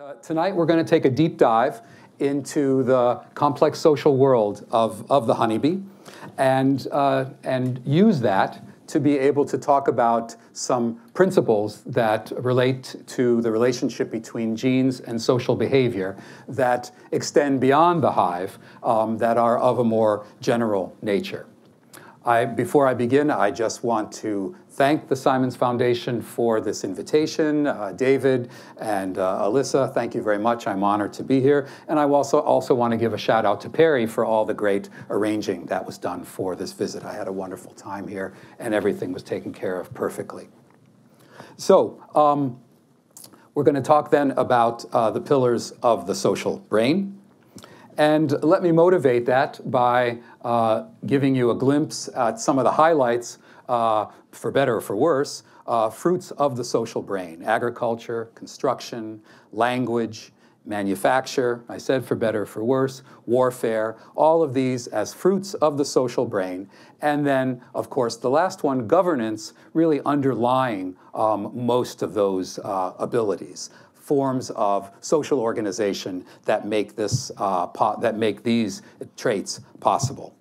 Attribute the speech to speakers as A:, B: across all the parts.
A: Uh, tonight we're going to take a deep dive into the complex social world of, of the honeybee and, uh, and use that to be able to talk about some principles that relate to the relationship between genes and social behavior that extend beyond the hive um, that are of a more general nature. I, before I begin, I just want to thank the Simons Foundation for this invitation. Uh, David and uh, Alyssa, thank you very much. I'm honored to be here. And I also, also want to give a shout out to Perry for all the great arranging that was done for this visit. I had a wonderful time here, and everything was taken care of perfectly. So, um, we're going to talk then about uh, the pillars of the social brain. And let me motivate that by uh, giving you a glimpse at some of the highlights, uh, for better or for worse, uh, fruits of the social brain agriculture, construction, language, manufacture, I said for better or for worse, warfare, all of these as fruits of the social brain. And then, of course, the last one, governance, really underlying um, most of those uh, abilities forms of social organization that make, this, uh, that make these traits possible.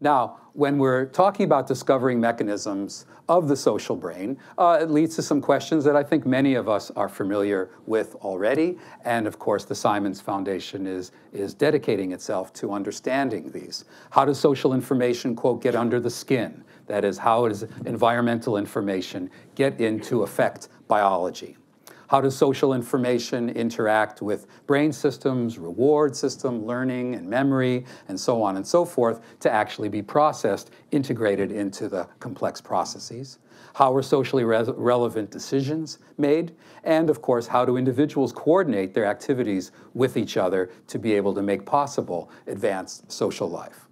A: Now, when we're talking about discovering mechanisms of the social brain, uh, it leads to some questions that I think many of us are familiar with already. And of course, the Simons Foundation is, is dedicating itself to understanding these. How does social information, quote, get under the skin? That is, how does environmental information get into affect biology? How does social information interact with brain systems, reward system, learning and memory, and so on and so forth to actually be processed, integrated into the complex processes? How are socially re relevant decisions made? And of course, how do individuals coordinate their activities with each other to be able to make possible advanced social life?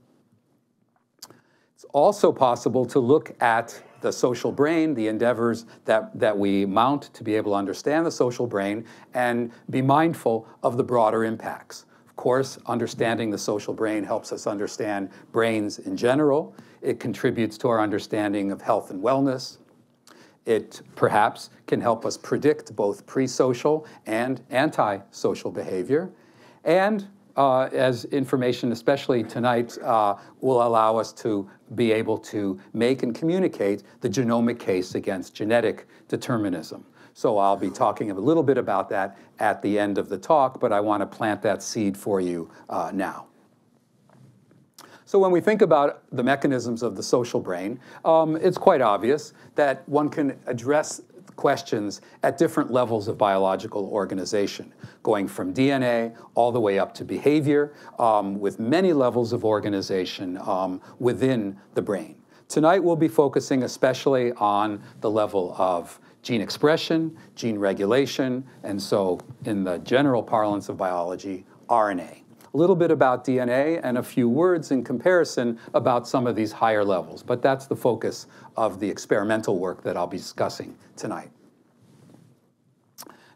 A: It's also possible to look at the social brain, the endeavors that, that we mount to be able to understand the social brain and be mindful of the broader impacts. Of course, understanding the social brain helps us understand brains in general. It contributes to our understanding of health and wellness. It perhaps can help us predict both pre-social and anti-social behavior. And uh, as information, especially tonight, uh, will allow us to be able to make and communicate the genomic case against genetic determinism. So I'll be talking a little bit about that at the end of the talk, but I want to plant that seed for you uh, now. So when we think about the mechanisms of the social brain, um, it's quite obvious that one can address questions at different levels of biological organization, going from DNA all the way up to behavior, um, with many levels of organization um, within the brain. Tonight we'll be focusing especially on the level of gene expression, gene regulation, and so in the general parlance of biology, RNA. A little bit about DNA and a few words in comparison about some of these higher levels, but that's the focus of the experimental work that I'll be discussing tonight.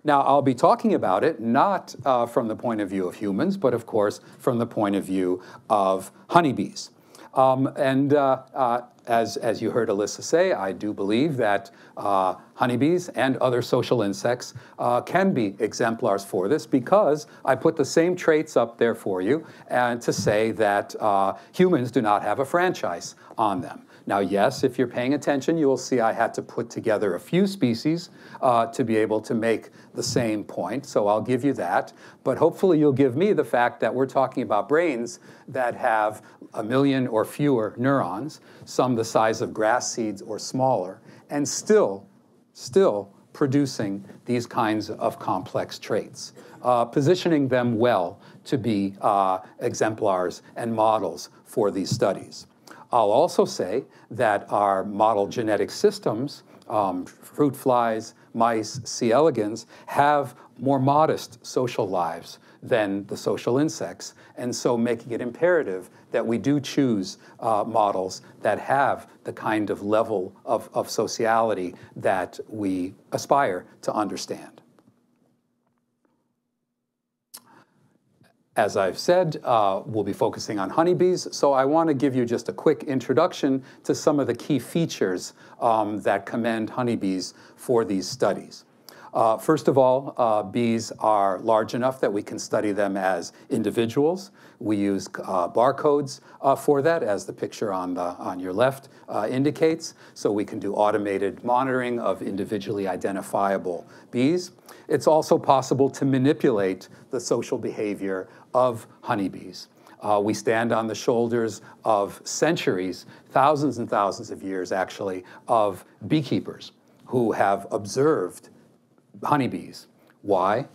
A: Now, I'll be talking about it not uh, from the point of view of humans, but of course from the point of view of honeybees. Um, and uh, uh, as, as you heard Alyssa say, I do believe that uh, honeybees and other social insects uh, can be exemplars for this because I put the same traits up there for you and to say that uh, humans do not have a franchise on them. Now, yes, if you're paying attention, you will see I had to put together a few species uh, to be able to make the same point, so I'll give you that. But hopefully you'll give me the fact that we're talking about brains that have a million or fewer neurons, some the size of grass seeds or smaller, and still, still producing these kinds of complex traits, uh, positioning them well to be uh, exemplars and models for these studies. I'll also say that our model genetic systems, um, fruit flies, mice, C. elegans, have more modest social lives than the social insects, and so making it imperative that we do choose uh, models that have the kind of level of, of sociality that we aspire to understand. As I've said, uh, we'll be focusing on honeybees, so I want to give you just a quick introduction to some of the key features um, that commend honeybees for these studies. Uh, first of all, uh, bees are large enough that we can study them as individuals. We use uh, barcodes uh, for that, as the picture on, the, on your left uh, indicates. So we can do automated monitoring of individually identifiable bees. It's also possible to manipulate the social behavior of honeybees. Uh, we stand on the shoulders of centuries, thousands and thousands of years actually, of beekeepers who have observed honeybees. Why?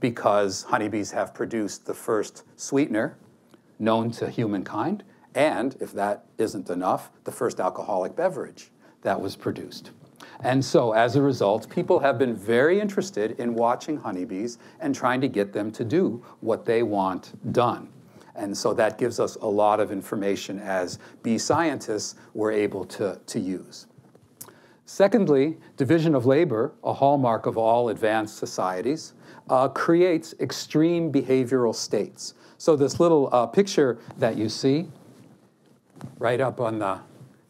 A: Because honeybees have produced the first sweetener known to humankind, and if that isn't enough, the first alcoholic beverage that was produced. And so, as a result, people have been very interested in watching honeybees and trying to get them to do what they want done. And so that gives us a lot of information as bee scientists we're able to, to use. Secondly, division of labor, a hallmark of all advanced societies, uh, creates extreme behavioral states. So this little uh, picture that you see right up on the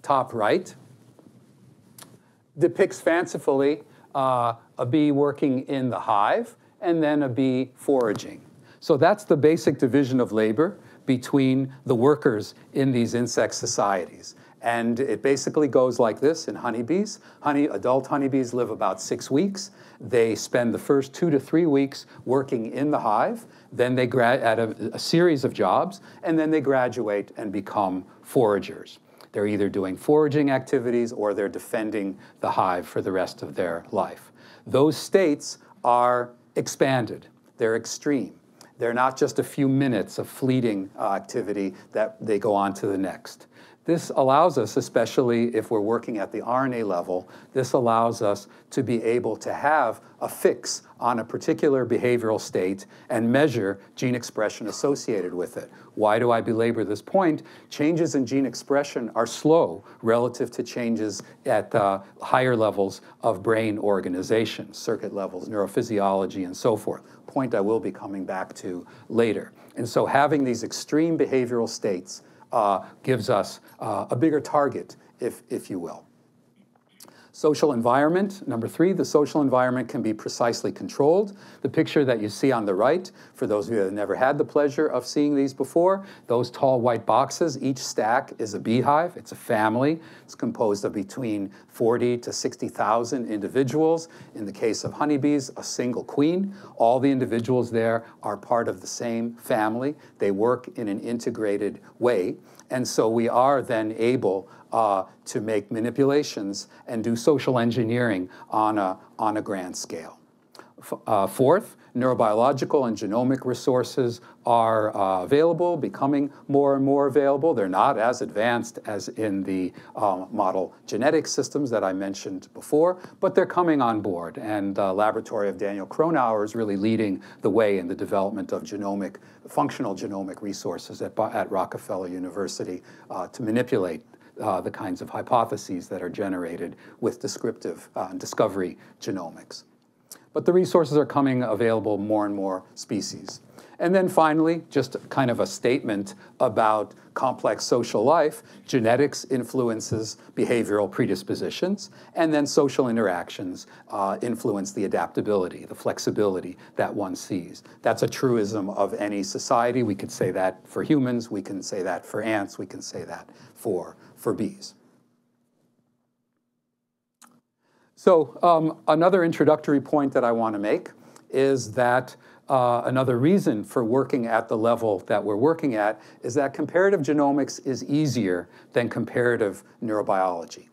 A: top right depicts fancifully uh, a bee working in the hive and then a bee foraging. So that's the basic division of labor between the workers in these insect societies. And it basically goes like this in honeybees. Honey, adult honeybees live about six weeks. They spend the first two to three weeks working in the hive. Then they grad at a, a series of jobs, and then they graduate and become foragers. They're either doing foraging activities or they're defending the hive for the rest of their life. Those states are expanded. They're extreme. They're not just a few minutes of fleeting uh, activity that they go on to the next. This allows us, especially if we're working at the RNA level, this allows us to be able to have a fix on a particular behavioral state and measure gene expression associated with it. Why do I belabor this point? Changes in gene expression are slow relative to changes at uh, higher levels of brain organization, circuit levels, neurophysiology, and so forth. Point I will be coming back to later. And so having these extreme behavioral states uh, gives us uh, a bigger target, if, if you will. Social environment, number three, the social environment can be precisely controlled. The picture that you see on the right, for those of you that have never had the pleasure of seeing these before, those tall white boxes, each stack is a beehive. It's a family. It's composed of between 40 to 60,000 individuals. In the case of honeybees, a single queen. All the individuals there are part of the same family. They work in an integrated way. And so we are then able uh, to make manipulations and do social engineering on a, on a grand scale. Uh, fourth, neurobiological and genomic resources are uh, available, becoming more and more available. They're not as advanced as in the uh, model genetic systems that I mentioned before, but they're coming on board. And the laboratory of Daniel Kronauer is really leading the way in the development of genomic, functional genomic resources at, at Rockefeller University uh, to manipulate uh, the kinds of hypotheses that are generated with descriptive uh, discovery genomics. But the resources are coming available more and more species. And then finally, just kind of a statement about complex social life. Genetics influences behavioral predispositions, and then social interactions uh, influence the adaptability, the flexibility that one sees. That's a truism of any society. We could say that for humans, we can say that for ants, we can say that for for bees. So um, another introductory point that I want to make is that uh, another reason for working at the level that we're working at is that comparative genomics is easier than comparative neurobiology.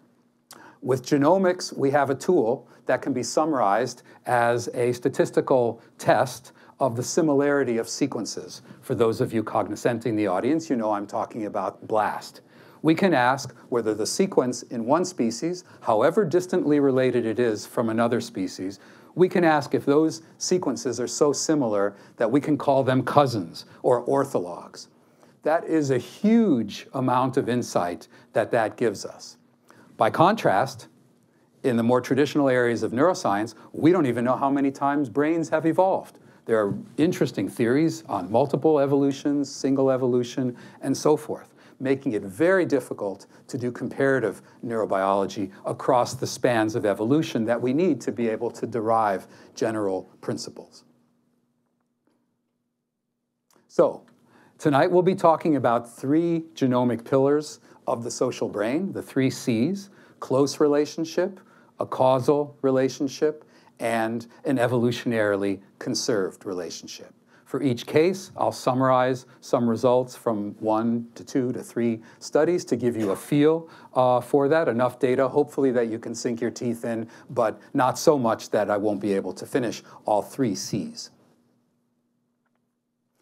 A: With genomics, we have a tool that can be summarized as a statistical test of the similarity of sequences. For those of you cognoscenting the audience, you know I'm talking about BLAST we can ask whether the sequence in one species, however distantly related it is from another species, we can ask if those sequences are so similar that we can call them cousins or orthologs. That is a huge amount of insight that that gives us. By contrast, in the more traditional areas of neuroscience, we don't even know how many times brains have evolved. There are interesting theories on multiple evolutions, single evolution, and so forth. Making it very difficult to do comparative neurobiology across the spans of evolution that we need to be able to derive general principles. So, tonight we'll be talking about three genomic pillars of the social brain, the three C's, close relationship, a causal relationship, and an evolutionarily conserved relationship. For each case, I'll summarize some results from one to two to three studies to give you a feel uh, for that, enough data, hopefully that you can sink your teeth in, but not so much that I won't be able to finish all three C's.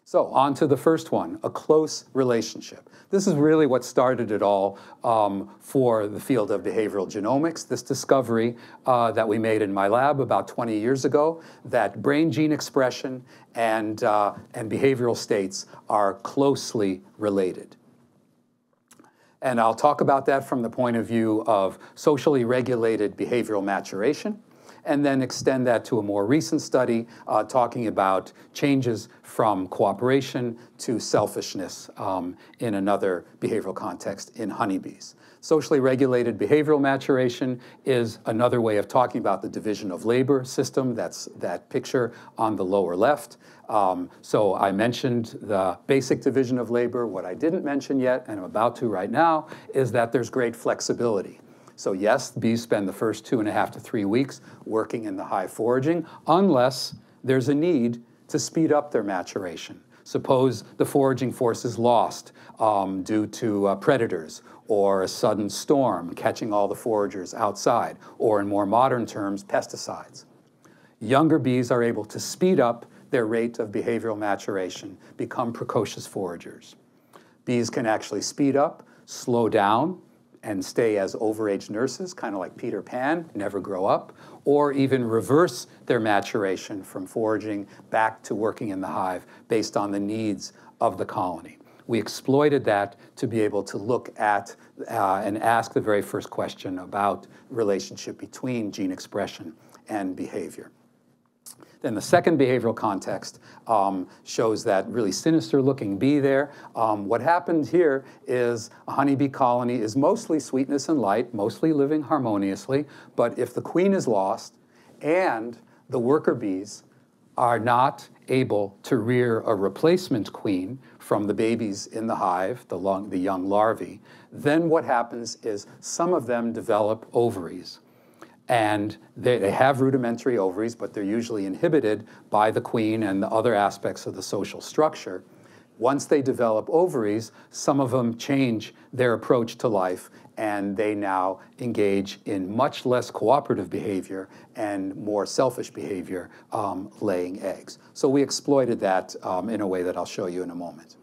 A: So on to the first one, a close relationship. This is really what started it all um, for the field of behavioral genomics, this discovery uh, that we made in my lab about 20 years ago, that brain gene expression and, uh, and behavioral states are closely related. And I'll talk about that from the point of view of socially regulated behavioral maturation, and then extend that to a more recent study uh, talking about changes from cooperation to selfishness um, in another behavioral context in honeybees. Socially regulated behavioral maturation is another way of talking about the division of labor system. That's that picture on the lower left. Um, so I mentioned the basic division of labor. What I didn't mention yet, and I'm about to right now, is that there's great flexibility. So yes, bees spend the first two and a half to three weeks working in the hive foraging, unless there's a need to speed up their maturation. Suppose the foraging force is lost um, due to uh, predators or a sudden storm catching all the foragers outside, or in more modern terms, pesticides. Younger bees are able to speed up their rate of behavioral maturation, become precocious foragers. Bees can actually speed up, slow down, and stay as overage nurses, kind of like Peter Pan, never grow up, or even reverse their maturation from foraging back to working in the hive based on the needs of the colony. We exploited that to be able to look at uh, and ask the very first question about relationship between gene expression and behavior. Then the second behavioral context um, shows that really sinister looking bee there. Um, what happened here is a honeybee colony is mostly sweetness and light, mostly living harmoniously, but if the queen is lost and the worker bees are not able to rear a replacement queen from the babies in the hive, the, long, the young larvae, then what happens is some of them develop ovaries and they, they, have rudimentary ovaries, but they're usually inhibited by the queen and the other aspects of the social structure. Once they develop ovaries, some of them change their approach to life and they now engage in much less cooperative behavior and more selfish behavior, um, laying eggs. So we exploited that um, in a way that I'll show you in a moment.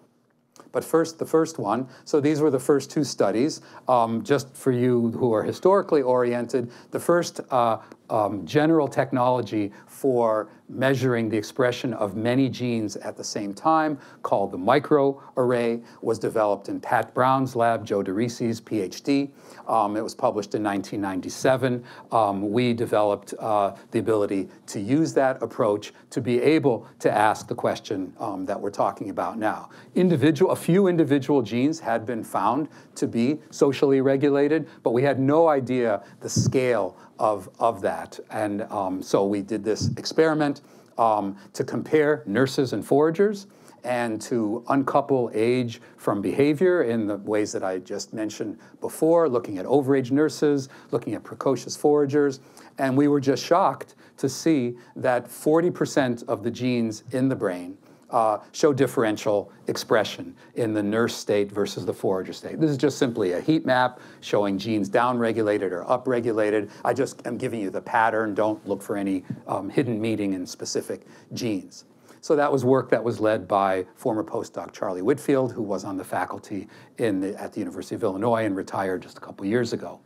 A: But first, the first one. So these were the first two studies. Um, just for you who are historically oriented, the first uh, um, general technology for measuring the expression of many genes at the same time, called the microarray, was developed in Pat Brown's lab, Joe DeRisi's PhD. Um, it was published in 1997. Um, we developed uh, the ability to use that approach to be able to ask the question um, that we're talking about now. Individual, a few individual genes had been found to be socially regulated, but we had no idea the scale of, of that. And um, so we did this experiment um, to compare nurses and foragers and to uncouple age from behavior in the ways that I just mentioned before, looking at overage nurses, looking at precocious foragers. And we were just shocked to see that 40% of the genes in the brain uh, show differential expression in the nurse state versus the forager state. This is just simply a heat map showing genes downregulated or upregulated. I just am giving you the pattern. Don't look for any um, hidden meaning in specific genes. So that was work that was led by former postdoc Charlie Whitfield, who was on the faculty the, at the University of Illinois and retired just a couple years ago.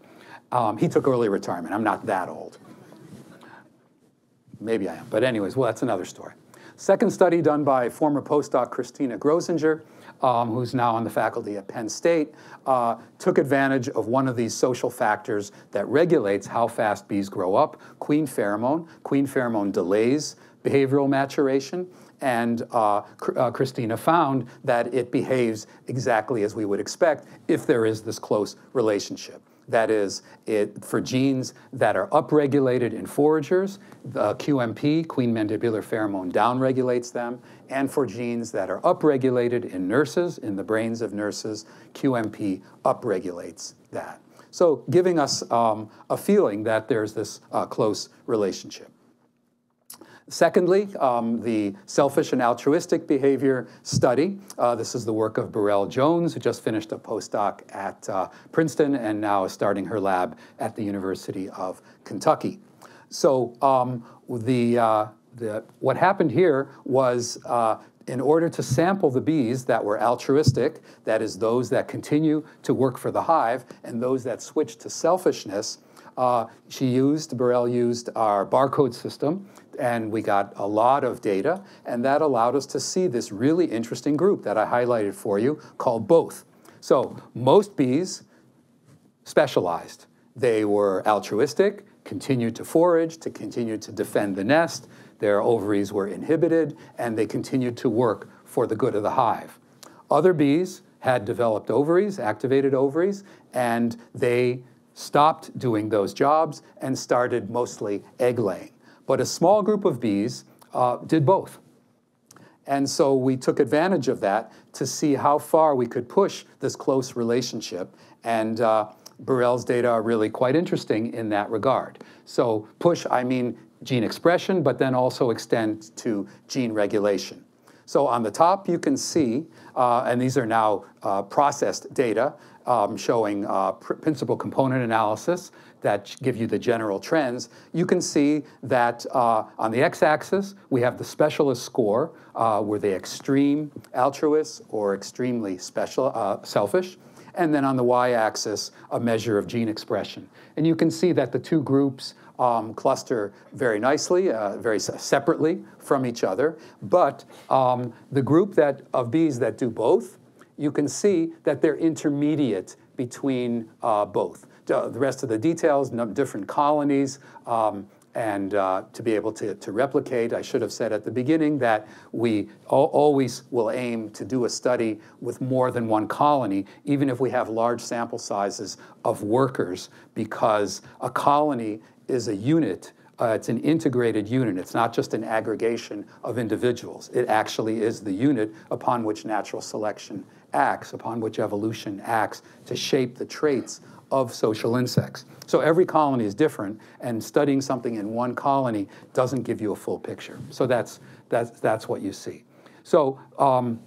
A: Um, he took early retirement. I'm not that old. Maybe I am, but anyways, well, that's another story. Second study done by former postdoc Christina Grozinger, um, who's now on the faculty at Penn State, uh, took advantage of one of these social factors that regulates how fast bees grow up, queen pheromone. Queen pheromone delays behavioral maturation, and uh, uh, Christina found that it behaves exactly as we would expect if there is this close relationship. That is, it, for genes that are upregulated in foragers, the QMP, queen mandibular pheromone, downregulates them. And for genes that are upregulated in nurses, in the brains of nurses, QMP upregulates that. So giving us um, a feeling that there's this uh, close relationship. Secondly, um, the selfish and altruistic behavior study. Uh, this is the work of Beryl Jones, who just finished a postdoc at uh, Princeton and now is starting her lab at the University of Kentucky. So um, the, uh, the, what happened here was uh, in order to sample the bees that were altruistic, that is those that continue to work for the hive, and those that switch to selfishness, uh, she used, Beryl used our barcode system, and we got a lot of data, and that allowed us to see this really interesting group that I highlighted for you called both. So most bees specialized. They were altruistic, continued to forage, to continue to defend the nest. Their ovaries were inhibited, and they continued to work for the good of the hive. Other bees had developed ovaries, activated ovaries, and they stopped doing those jobs and started mostly egg laying. But a small group of bees uh, did both. And so we took advantage of that to see how far we could push this close relationship. And uh, Beryl's data are really quite interesting in that regard. So push, I mean gene expression, but then also extend to gene regulation. So on the top, you can see, uh, and these are now uh, processed data, um, showing uh, pr principal component analysis that give you the general trends, you can see that uh, on the x-axis, we have the specialist score. Uh, were they extreme altruists or extremely special, uh, selfish? And then on the y-axis, a measure of gene expression. And you can see that the two groups um, cluster very nicely, uh, very separately from each other. But um, the group that, of bees that do both you can see that they're intermediate between uh, both. The rest of the details, different colonies, um, and uh, to be able to, to replicate, I should have said at the beginning that we always will aim to do a study with more than one colony, even if we have large sample sizes of workers, because a colony is a unit uh, it's an integrated unit. It's not just an aggregation of individuals. It actually is the unit upon which natural selection acts, upon which evolution acts to shape the traits of social insects. So every colony is different, and studying something in one colony doesn't give you a full picture. So that's, that's, that's what you see. So um,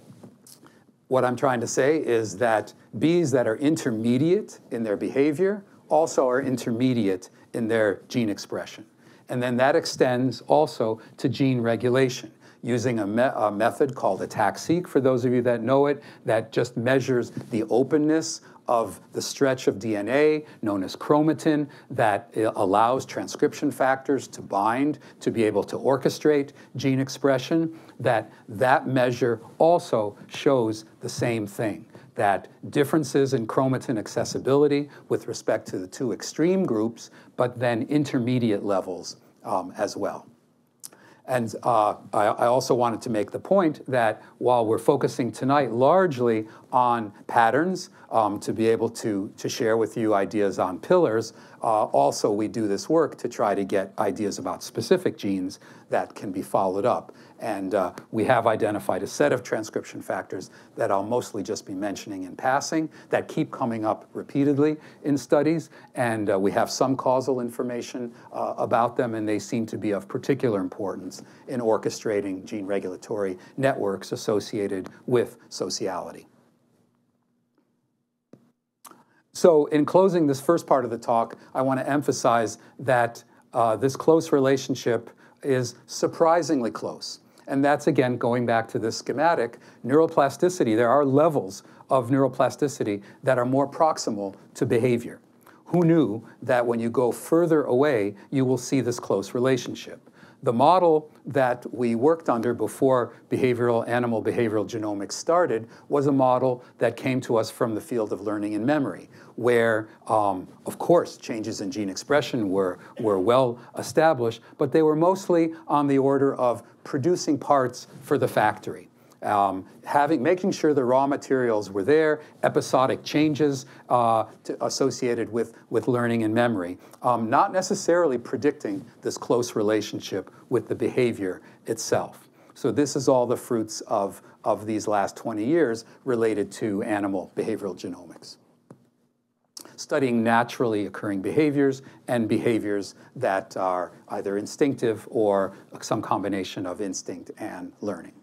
A: what I'm trying to say is that bees that are intermediate in their behavior also are intermediate in their gene expression. And then that extends also to gene regulation using a, me a method called ATAC-seq, for those of you that know it, that just measures the openness of the stretch of DNA known as chromatin that allows transcription factors to bind to be able to orchestrate gene expression, that that measure also shows the same thing that differences in chromatin accessibility with respect to the two extreme groups, but then intermediate levels um, as well. And uh, I, I, also wanted to make the point that while we're focusing tonight largely on patterns um, to be able to, to share with you ideas on pillars, uh, also we do this work to try to get ideas about specific genes that can be followed up. And uh, we have identified a set of transcription factors that I'll mostly just be mentioning in passing that keep coming up repeatedly in studies. And uh, we have some causal information uh, about them, and they seem to be of particular importance in orchestrating gene regulatory networks associated with sociality. So in closing this first part of the talk, I want to emphasize that uh, this close relationship is surprisingly close. And that's again going back to this schematic, neuroplasticity. There are levels of neuroplasticity that are more proximal to behavior. Who knew that when you go further away, you will see this close relationship? The model that we worked under before behavioral animal behavioral genomics started was a model that came to us from the field of learning and memory, where, um, of course, changes in gene expression were, were well established, but they were mostly on the order of producing parts for the factory. Um, having, making sure the raw materials were there, episodic changes uh, to, associated with, with learning and memory, um, not necessarily predicting this close relationship with the behavior itself. So this is all the fruits of, of these last 20 years related to animal behavioral genomics. Studying naturally occurring behaviors and behaviors that are either instinctive or some combination of instinct and learning.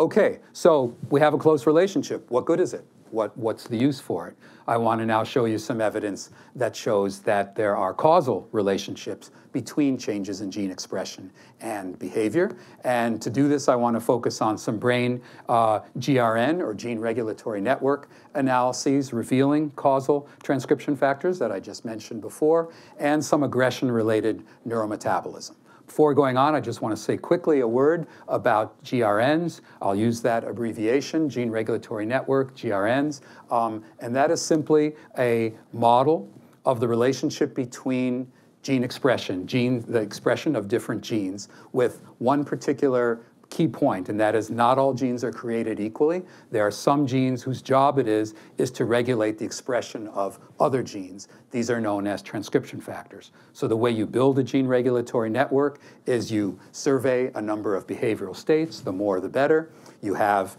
A: Okay, so we have a close relationship. What good is it? What, what's the use for it? I want to now show you some evidence that shows that there are causal relationships between changes in gene expression and behavior. And to do this, I want to focus on some brain uh, GRN, or gene regulatory network analyses revealing causal transcription factors that I just mentioned before, and some aggression-related neurometabolism. Before going on, I just want to say quickly a word about GRNs. I'll use that abbreviation, Gene Regulatory Network, GRNs. Um, and that is simply a model of the relationship between gene expression, gene, the expression of different genes, with one particular key point, and that is not all genes are created equally. There are some genes whose job it is is to regulate the expression of other genes. These are known as transcription factors. So the way you build a gene regulatory network is you survey a number of behavioral states, the more the better. You have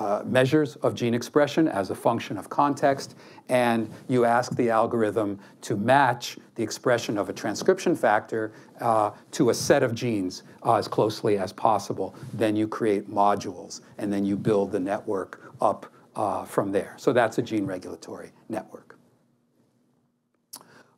A: uh, measures of gene expression as a function of context, and you ask the algorithm to match the expression of a transcription factor uh, to a set of genes uh, as closely as possible. Then you create modules, and then you build the network up uh, from there. So that's a gene regulatory network.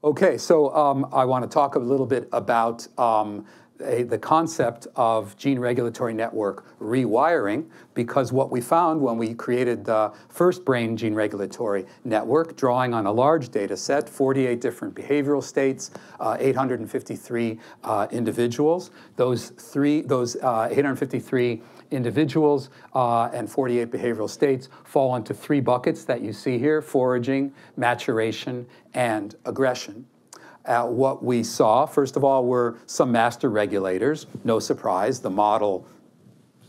A: Okay, so um, I want to talk a little bit about um, a, the concept of gene regulatory network rewiring because what we found when we created the first brain gene regulatory network, drawing on a large data set, 48 different behavioral states, uh, 853 uh, individuals, those three, those uh, 853 individuals uh, and 48 behavioral states fall into three buckets that you see here, foraging, maturation, and aggression at what we saw. First of all, were some master regulators. No surprise, the model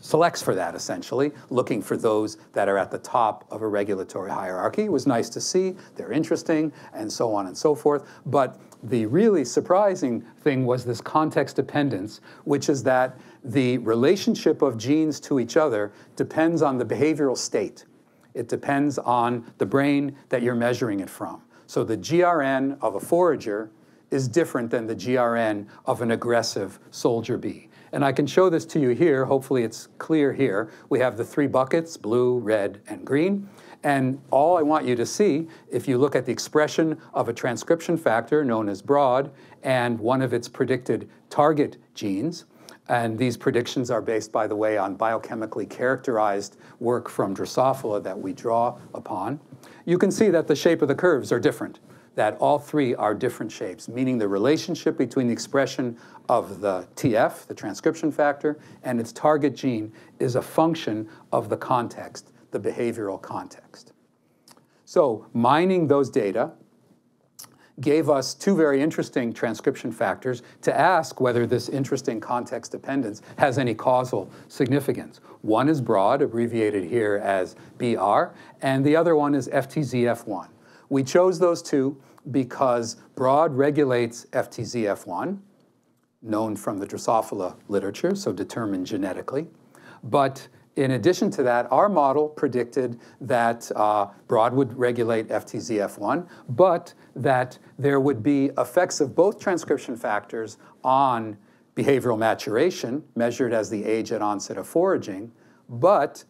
A: selects for that essentially, looking for those that are at the top of a regulatory hierarchy. It was nice to see, they're interesting, and so on and so forth. But the really surprising thing was this context dependence, which is that the relationship of genes to each other depends on the behavioral state. It depends on the brain that you're measuring it from. So the GRN of a forager is different than the GRN of an aggressive soldier bee. And I can show this to you here. Hopefully it's clear here. We have the three buckets, blue, red, and green. And all I want you to see, if you look at the expression of a transcription factor known as BROAD and one of its predicted target genes, and these predictions are based, by the way, on biochemically characterized work from Drosophila that we draw upon, you can see that the shape of the curves are different that all three are different shapes, meaning the relationship between the expression of the TF, the transcription factor, and its target gene is a function of the context, the behavioral context. So mining those data gave us two very interesting transcription factors to ask whether this interesting context dependence has any causal significance. One is broad, abbreviated here as BR, and the other one is FTZF1. We chose those two because broad regulates FTZF1, known from the Drosophila literature, so determined genetically. But in addition to that, our model predicted that uh, broad would regulate FTZF1, but that there would be effects of both transcription factors on behavioral maturation, measured as the age at onset of foraging, but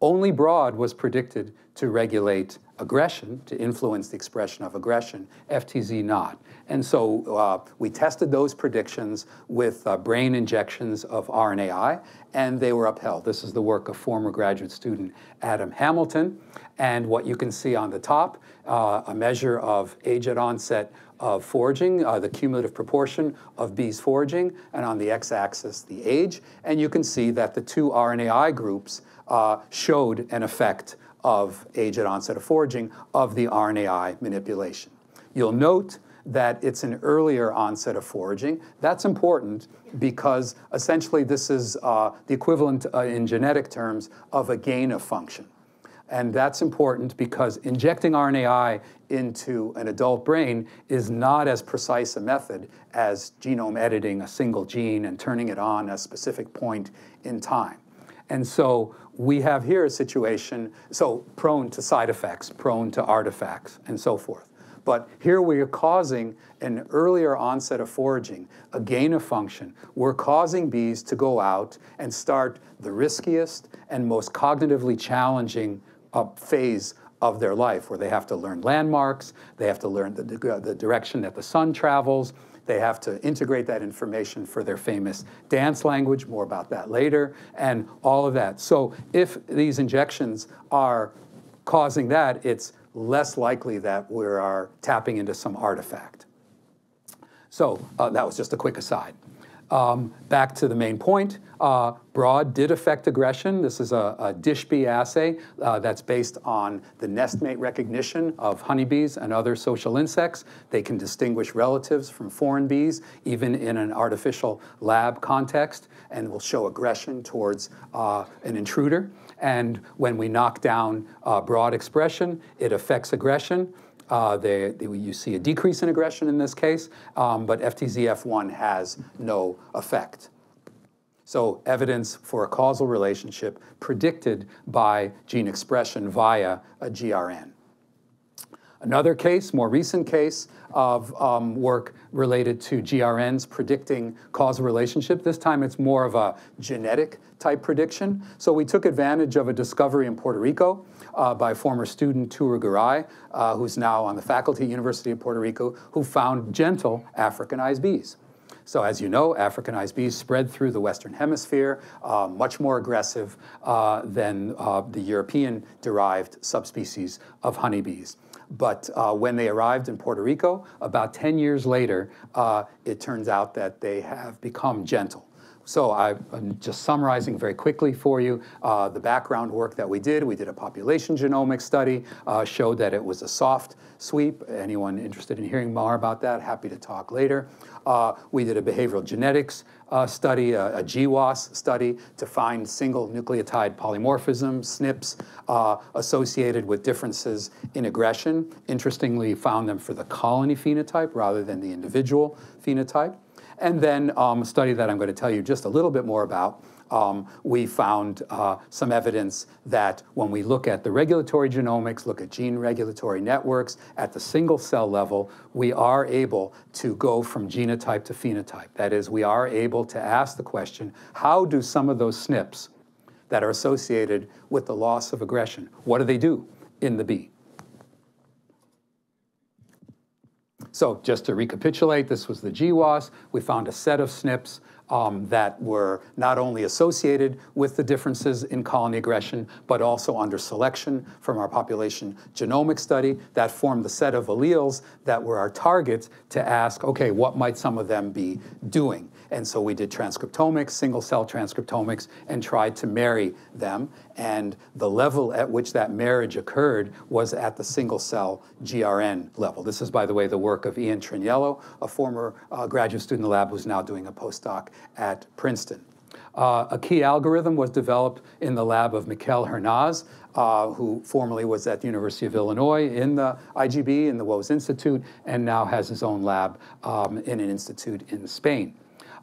A: only broad was predicted to regulate aggression, to influence the expression of aggression, FTZ not. And so uh, we tested those predictions with uh, brain injections of RNAi, and they were upheld. This is the work of former graduate student Adam Hamilton. And what you can see on the top, uh, a measure of age at onset of foraging, uh, the cumulative proportion of bees foraging, and on the x-axis, the age. And you can see that the two RNAi groups uh, showed an effect of age at onset of foraging of the RNAi manipulation. You'll note that it's an earlier onset of foraging. That's important because essentially this is uh, the equivalent uh, in genetic terms of a gain of function. And that's important because injecting RNAi into an adult brain is not as precise a method as genome editing a single gene and turning it on at a specific point in time. And so we have here a situation, so prone to side effects, prone to artifacts, and so forth. But here we are causing an earlier onset of foraging, a gain of function. We're causing bees to go out and start the riskiest and most cognitively challenging uh, phase of their life where they have to learn landmarks, they have to learn the, the direction that the sun travels, they have to integrate that information for their famous dance language, more about that later, and all of that. So if these injections are causing that, it's less likely that we are tapping into some artifact. So uh, that was just a quick aside. Um, back to the main point, uh, broad did affect aggression. This is a, a DISH-B assay uh, that's based on the nestmate recognition of honeybees and other social insects. They can distinguish relatives from foreign bees, even in an artificial lab context, and will show aggression towards uh, an intruder. And when we knock down uh, broad expression, it affects aggression. Uh, they, they, you see a decrease in aggression in this case, um, but FTZF1 has no effect. So evidence for a causal relationship predicted by gene expression via a GRN. Another case, more recent case of um, work related to GRNs predicting causal relationship. This time it's more of a genetic type prediction. So we took advantage of a discovery in Puerto Rico uh, by former student Tugrul Giray, uh, who's now on the faculty at University of Puerto Rico, who found gentle Africanized bees. So as you know, Africanized bees spread through the Western Hemisphere, uh, much more aggressive uh, than uh, the European-derived subspecies of honeybees. But uh, when they arrived in Puerto Rico, about 10 years later, uh, it turns out that they have become gentle. So I, am just summarizing very quickly for you uh, the background work that we did. We did a population genomic study, uh, showed that it was a soft sweep. Anyone interested in hearing more about that, happy to talk later. Uh, we did a behavioral genetics uh, study, a, a, GWAS study, to find single nucleotide polymorphism, SNPs, uh, associated with differences in aggression. Interestingly, found them for the colony phenotype rather than the individual phenotype. And then um, a study that I'm going to tell you just a little bit more about um, we found uh, some evidence that when we look at the regulatory genomics, look at gene regulatory networks at the single cell level, we are able to go from genotype to phenotype. That is, we are able to ask the question, how do some of those SNPs that are associated with the loss of aggression, what do they do in the bee? So just to recapitulate, this was the GWAS. We found a set of SNPs um, that were not only associated with the differences in colony aggression, but also under selection from our population genomic study that formed the set of alleles that were our targets to ask, okay, what might some of them be doing? And so we did transcriptomics, single cell transcriptomics, and tried to marry them. And the level at which that marriage occurred was at the single cell GRN level. This is, by the way, the work of Ian Traniello, a former uh, graduate student in the lab who's now doing a postdoc at Princeton. Uh, a key algorithm was developed in the lab of Mikel Hernaez, uh, who formerly was at the University of Illinois in the IGB, in the Woese Institute, and now has his own lab um, in an institute in Spain.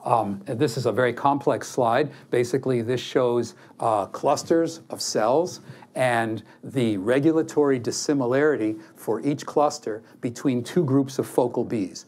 A: Um, this is a very complex slide. Basically, this shows uh, clusters of cells and the regulatory dissimilarity for each cluster between two groups of focal bees.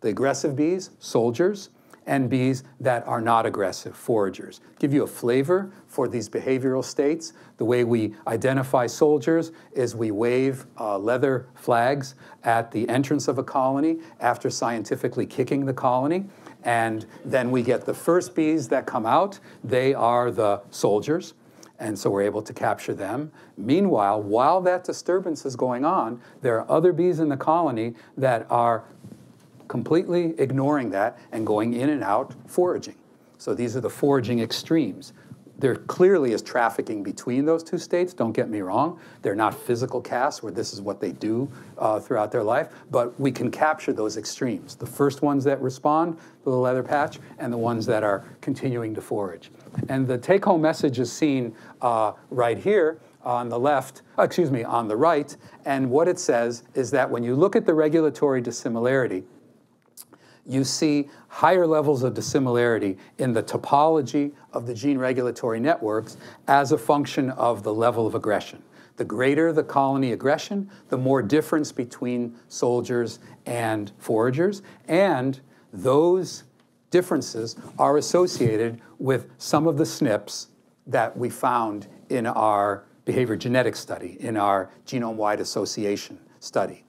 A: The aggressive bees, soldiers, and bees that are not aggressive foragers. Give you a flavor for these behavioral states. The way we identify soldiers is we wave uh, leather flags at the entrance of a colony after scientifically kicking the colony. And then we get the first bees that come out. They are the soldiers. And so we're able to capture them. Meanwhile, while that disturbance is going on, there are other bees in the colony that are completely ignoring that and going in and out foraging. So these are the foraging extremes. There clearly is trafficking between those two states, don't get me wrong. They're not physical castes where this is what they do uh, throughout their life, but we can capture those extremes. The first ones that respond to the leather patch and the ones that are continuing to forage. And the take home message is seen uh, right here on the left, uh, excuse me, on the right. And what it says is that when you look at the regulatory dissimilarity, you see higher levels of dissimilarity in the topology of the gene regulatory networks as a function of the level of aggression. The greater the colony aggression, the more difference between soldiers and foragers, and those differences are associated with some of the SNPs that we found in our behavior genetics study, in our genome-wide association study.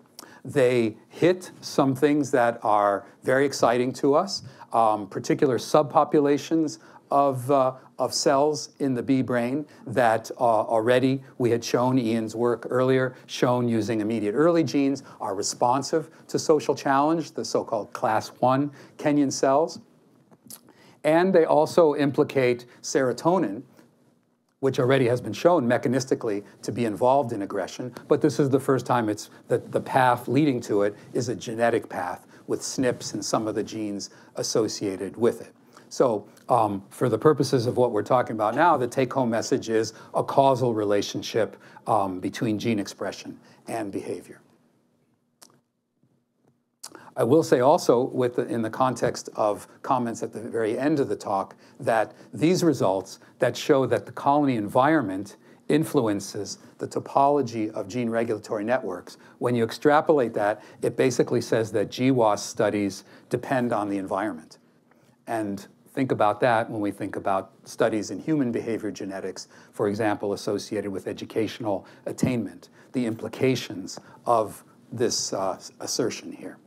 A: They hit some things that are very exciting to us, um, particular subpopulations of, uh, of cells in the bee brain that uh, already we had shown, Ian's work earlier, shown using immediate early genes are responsive to social challenge, the so-called class one Kenyon cells. And they also implicate serotonin, which already has been shown mechanistically to be involved in aggression, but this is the first time it's that the path leading to it is a genetic path with SNPs and some of the genes associated with it. So um, for the purposes of what we're talking about now, the take-home message is a causal relationship um, between gene expression and behavior. I will say also, with the, in the context of comments at the very end of the talk, that these results that show that the colony environment influences the topology of gene regulatory networks. When you extrapolate that, it basically says that GWAS studies depend on the environment. And think about that when we think about studies in human behavior genetics, for example, associated with educational attainment, the implications of this uh, assertion here.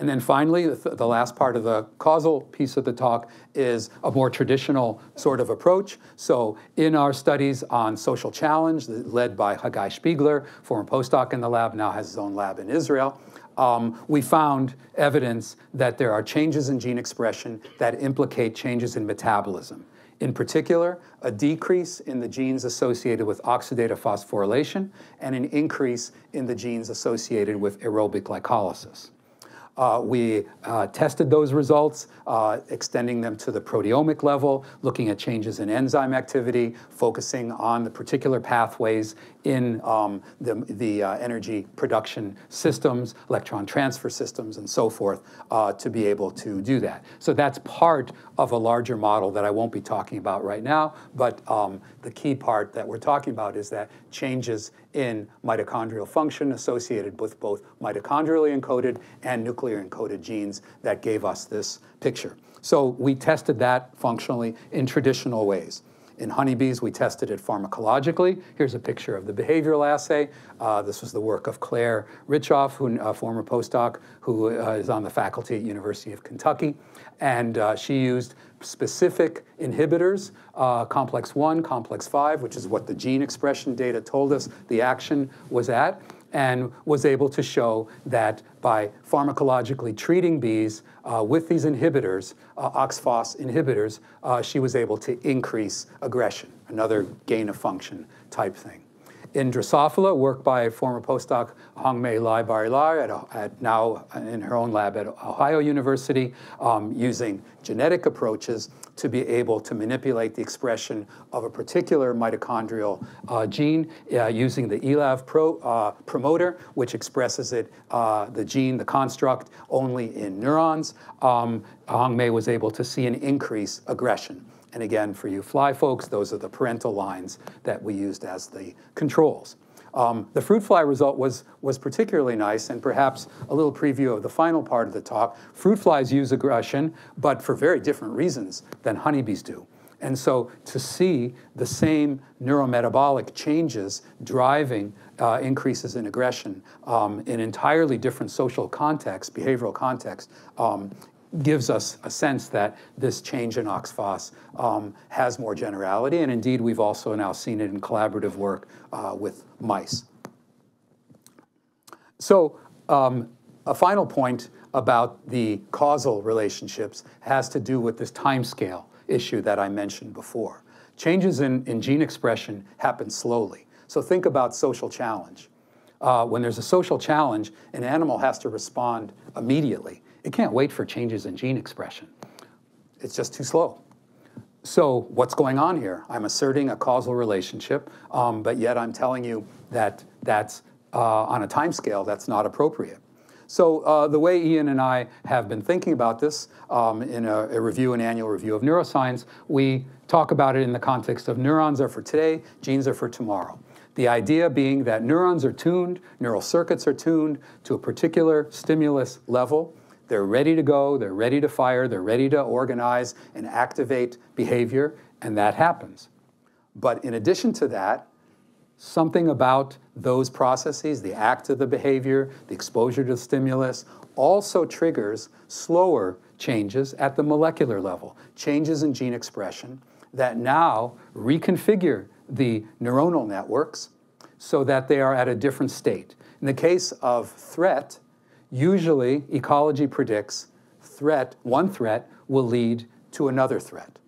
A: And then finally, the, the, last part of the causal piece of the talk is a more traditional sort of approach. So in our studies on social challenge, led by Hagai Shpigler, former postdoc in the lab, now has his own lab in Israel, um, we found evidence that there are changes in gene expression that implicate changes in metabolism. In particular, a decrease in the genes associated with oxidative phosphorylation and an increase in the genes associated with aerobic glycolysis. Uh, we uh, tested those results, uh, extending them to the proteomic level, looking at changes in enzyme activity, focusing on the particular pathways in um, the, the uh, energy production systems, electron transfer systems, and so forth, uh, to be able to do that. So that's part of a larger model that I won't be talking about right now, but um, the key part that we're talking about is that changes in mitochondrial function associated with both mitochondrially encoded and nuclear encoded genes that gave us this picture. So we tested that functionally in traditional ways. In honeybees, we tested it pharmacologically. Here's a picture of the behavioral assay. Uh, this was the work of Claire Rittschof, who, a former postdoc who uh, is on the faculty at University of Kentucky. And uh, she used specific inhibitors, uh, complex 1, complex 5, which is what the gene expression data told us the action was at and was able to show that by pharmacologically treating bees uh, with these inhibitors, uh, OXPHOS inhibitors, uh, she was able to increase aggression, another gain of function type thing. In Drosophila, work by former postdoc Hongmei Li-Byarlay at, at, now in her own lab at Ohio University, um, using genetic approaches to be able to manipulate the expression of a particular mitochondrial uh, gene uh, using the ELAV pro, uh, promoter, which expresses it, uh, the gene, the construct, only in neurons. Um, Hongmei was able to see an increase aggression. And again, for you fly folks, those are the parental lines that we used as the controls. Um, the fruit fly result was, was particularly nice, and perhaps a little preview of the final part of the talk. Fruit flies use aggression, but for very different reasons than honeybees do. And so to see the same neurometabolic changes driving uh, increases in aggression um, in entirely different social context, behavioral context, um, gives us a sense that this change in OXPHOS um, has more generality. And indeed, we've also now seen it in collaborative work uh, with mice. So um, a final point about the causal relationships has to do with this time scale issue that I mentioned before. Changes in, in gene expression happen slowly. So think about social challenge. Uh, when there's a social challenge, an animal has to respond immediately. It can't wait for changes in gene expression. It's just too slow. So what's going on here? I'm asserting a causal relationship, um, but yet I'm telling you that that's uh, on a time scale that's not appropriate. So uh, the way Ian and I have been thinking about this um, in a, a, review, an annual review of neuroscience, we talk about it in the context of neurons are for today, genes are for tomorrow. The idea being that neurons are tuned, neural circuits are tuned to a particular stimulus level. They're ready to go, they're ready to fire, they're ready to organize and activate behavior, and that happens. But in addition to that, something about those processes, the act of the behavior, the exposure to the stimulus, also triggers slower changes at the molecular level, changes in gene expression that now reconfigure the neuronal networks so that they are at a different state. In the case of threat, usually ecology predicts threat, one threat will lead to another threat.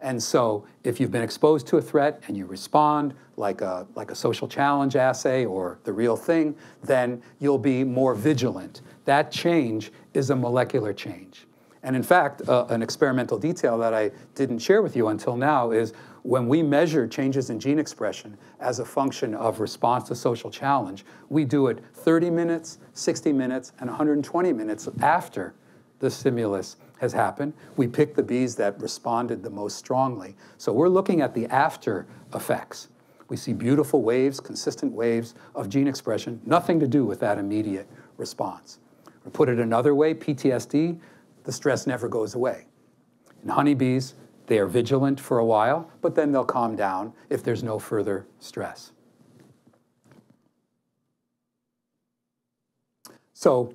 A: And so if you've been exposed to a threat and you respond like a, like a social challenge assay or the real thing, then you'll be more vigilant. That change is a molecular change. And in fact, uh, an experimental detail that I didn't share with you until now is when we measure changes in gene expression as a function of response to social challenge, we do it 30 minutes, 60 minutes, and 120 minutes after the stimulus has happened. We pick the bees that responded the most strongly. So we're looking at the after effects. We see beautiful waves, consistent waves of gene expression, nothing to do with that immediate response. Or put it another way, PTSD, the stress never goes away. In honeybees, they are vigilant for a while, but then they'll calm down if there's no further stress. So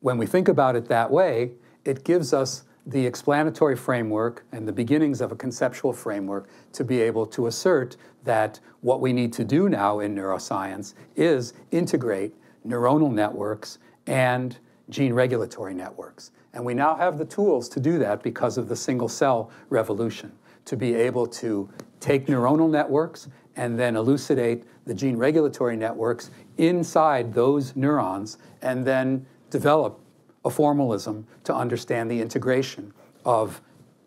A: when we think about it that way, it gives us the explanatory framework and the beginnings of a conceptual framework to be able to assert that what we need to do now in neuroscience is integrate neuronal networks and gene regulatory networks. And we now have the tools to do that because of the single cell revolution, to be able to take neuronal networks and then elucidate the gene regulatory networks inside those neurons and then develop a formalism to understand the integration of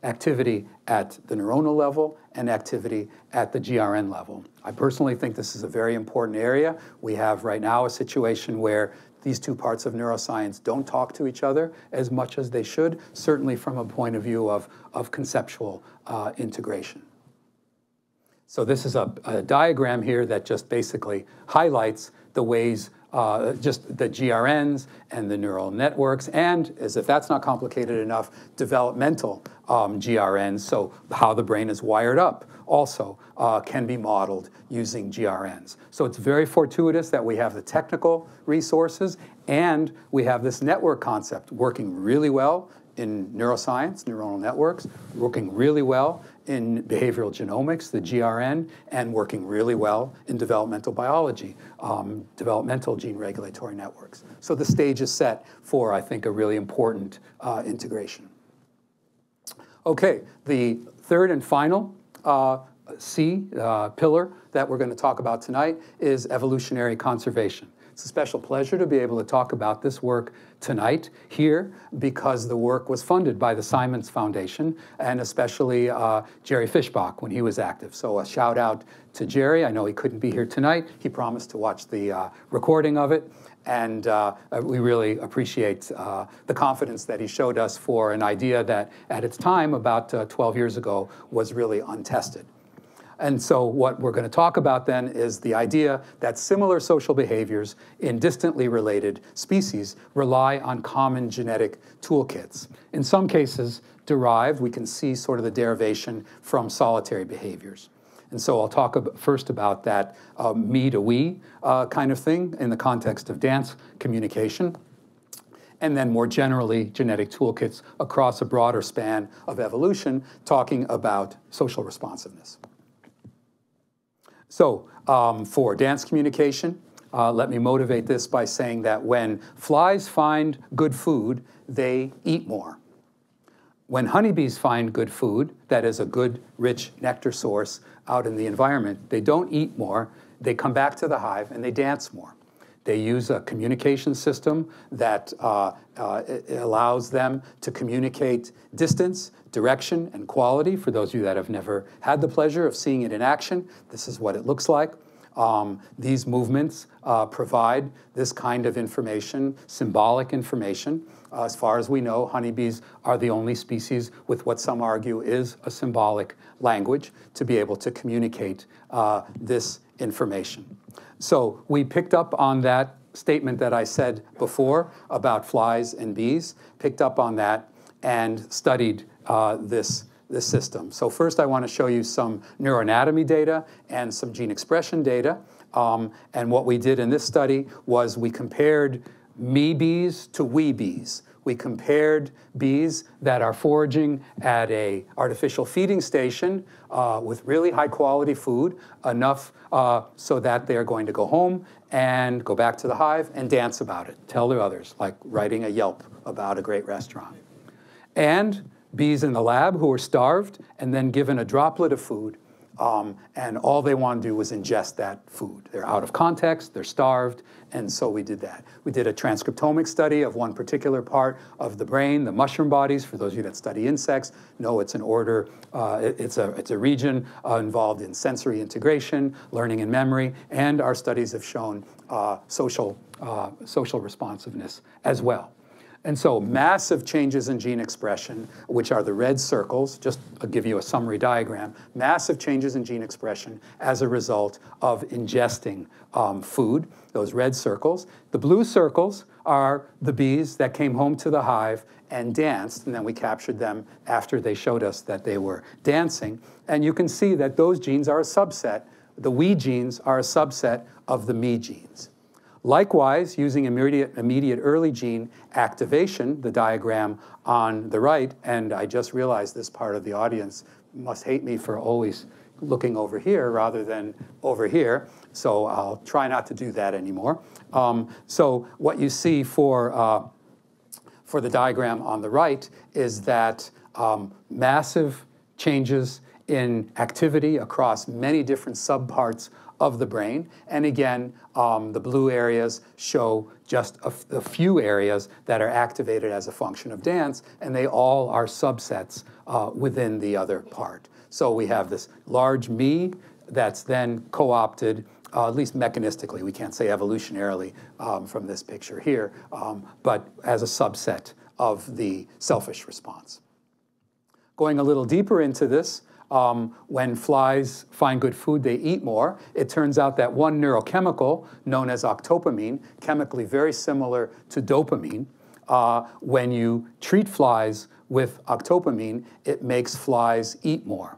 A: activity at the neuronal level and activity at the GRN level. I personally think this is a very important area. We have right now a situation where these two parts of neuroscience don't talk to each other as much as they should, certainly from a point of view of, of conceptual uh, integration. So this is a, a diagram here that just basically highlights the ways uh, just the GRNs and the neural networks, and as if that's not complicated enough, developmental um, GRNs, so how the brain is wired up also uh, can be modeled using GRNs. So it's very fortuitous that we have the technical resources and we have this network concept working really well in neuroscience, neuronal networks, working really well in behavioral genomics, the GRN, and working really well in developmental biology, um, developmental gene regulatory networks. So the stage is set for, I think, a really important uh, integration. Okay, the third and final uh, C uh, pillar that we're going to talk about tonight is evolutionary conservation. It's a special pleasure to be able to talk about this work tonight here because the work was funded by the Simons Foundation and especially uh, Jerry Fischbach when he was active. So a shout out to Jerry. I know he couldn't be here tonight. He promised to watch the uh, recording of it. And uh, we really appreciate uh, the confidence that he showed us for an idea that at its time, about uh, 12 years ago, was really untested. And so what we're going to talk about then is the idea that similar social behaviors in distantly related species rely on common genetic toolkits. In some cases, derived, we can see sort of the derivation from solitary behaviors. And so I'll talk first about that uh, me to we uh, kind of thing in the context of dance communication and then more generally, genetic toolkits across a broader span of evolution, talking about social responsiveness. So um, for dance communication, uh, let me motivate this by saying that when flies find good food, they eat more. When honeybees find good food, that is a good, rich nectar source out in the environment, they don't eat more, they come back to the hive and they dance more. They use a communication system that uh, uh, allows them to communicate distance, direction, and quality. For those of you that have never had the pleasure of seeing it in action, this is what it looks like. Um, these movements uh, provide this kind of information, symbolic information. Uh, as far as we know, honeybees are the only species with what some argue is a symbolic language to be able to communicate uh, this information. So we picked up on that statement that I said before about flies and bees, picked up on that and studied uh, this, this system. So first I want to show you some neuroanatomy data and some gene expression data. Um, and what we did in this study was we compared me bees to we bees. We compared bees that are foraging at a artificial feeding station uh, with really high quality food, enough uh, so that they're going to go home and go back to the hive and dance about it, tell the others, like writing a Yelp about a great restaurant. And bees in the lab who are starved and then given a droplet of food um, and all they want to do was ingest that food. They're out of context, they're starved, and so we did that. We did a transcriptomic study of one particular part of the brain, the mushroom bodies. For those of you that study insects, know it's an order, uh, it, it's, a, it's a region uh, involved in sensory integration, learning and memory, and our studies have shown uh, social, uh, social responsiveness as well. And so massive changes in gene expression, which are the red circles, just I'll give you a summary diagram, massive changes in gene expression as a result of ingesting um, food, those red circles. The blue circles are the bees that came home to the hive and danced, and then we captured them after they showed us that they were dancing. And you can see that those genes are a subset, the we genes are a subset of the me genes. Likewise, using immediate, immediate early gene activation, the diagram on the right, and I just realized this part of the audience must hate me for always looking over here rather than over here, so I'll try not to do that anymore. Um, so what you see for, uh, for the diagram on the right is that um, massive changes in activity across many different subparts of the brain. And again, um, the blue areas show just a, few areas that are activated as a function of dance, and they all are subsets uh, within the other part. So we have this large me that's then co-opted uh, at least mechanistically, we can't say evolutionarily um, from this picture here, um, but as a subset of the selfish response. Going a little deeper into this, um, when flies find good food, they eat more. It turns out that one neurochemical known as octopamine, chemically very similar to dopamine, uh, when you treat flies with octopamine, it makes flies eat more.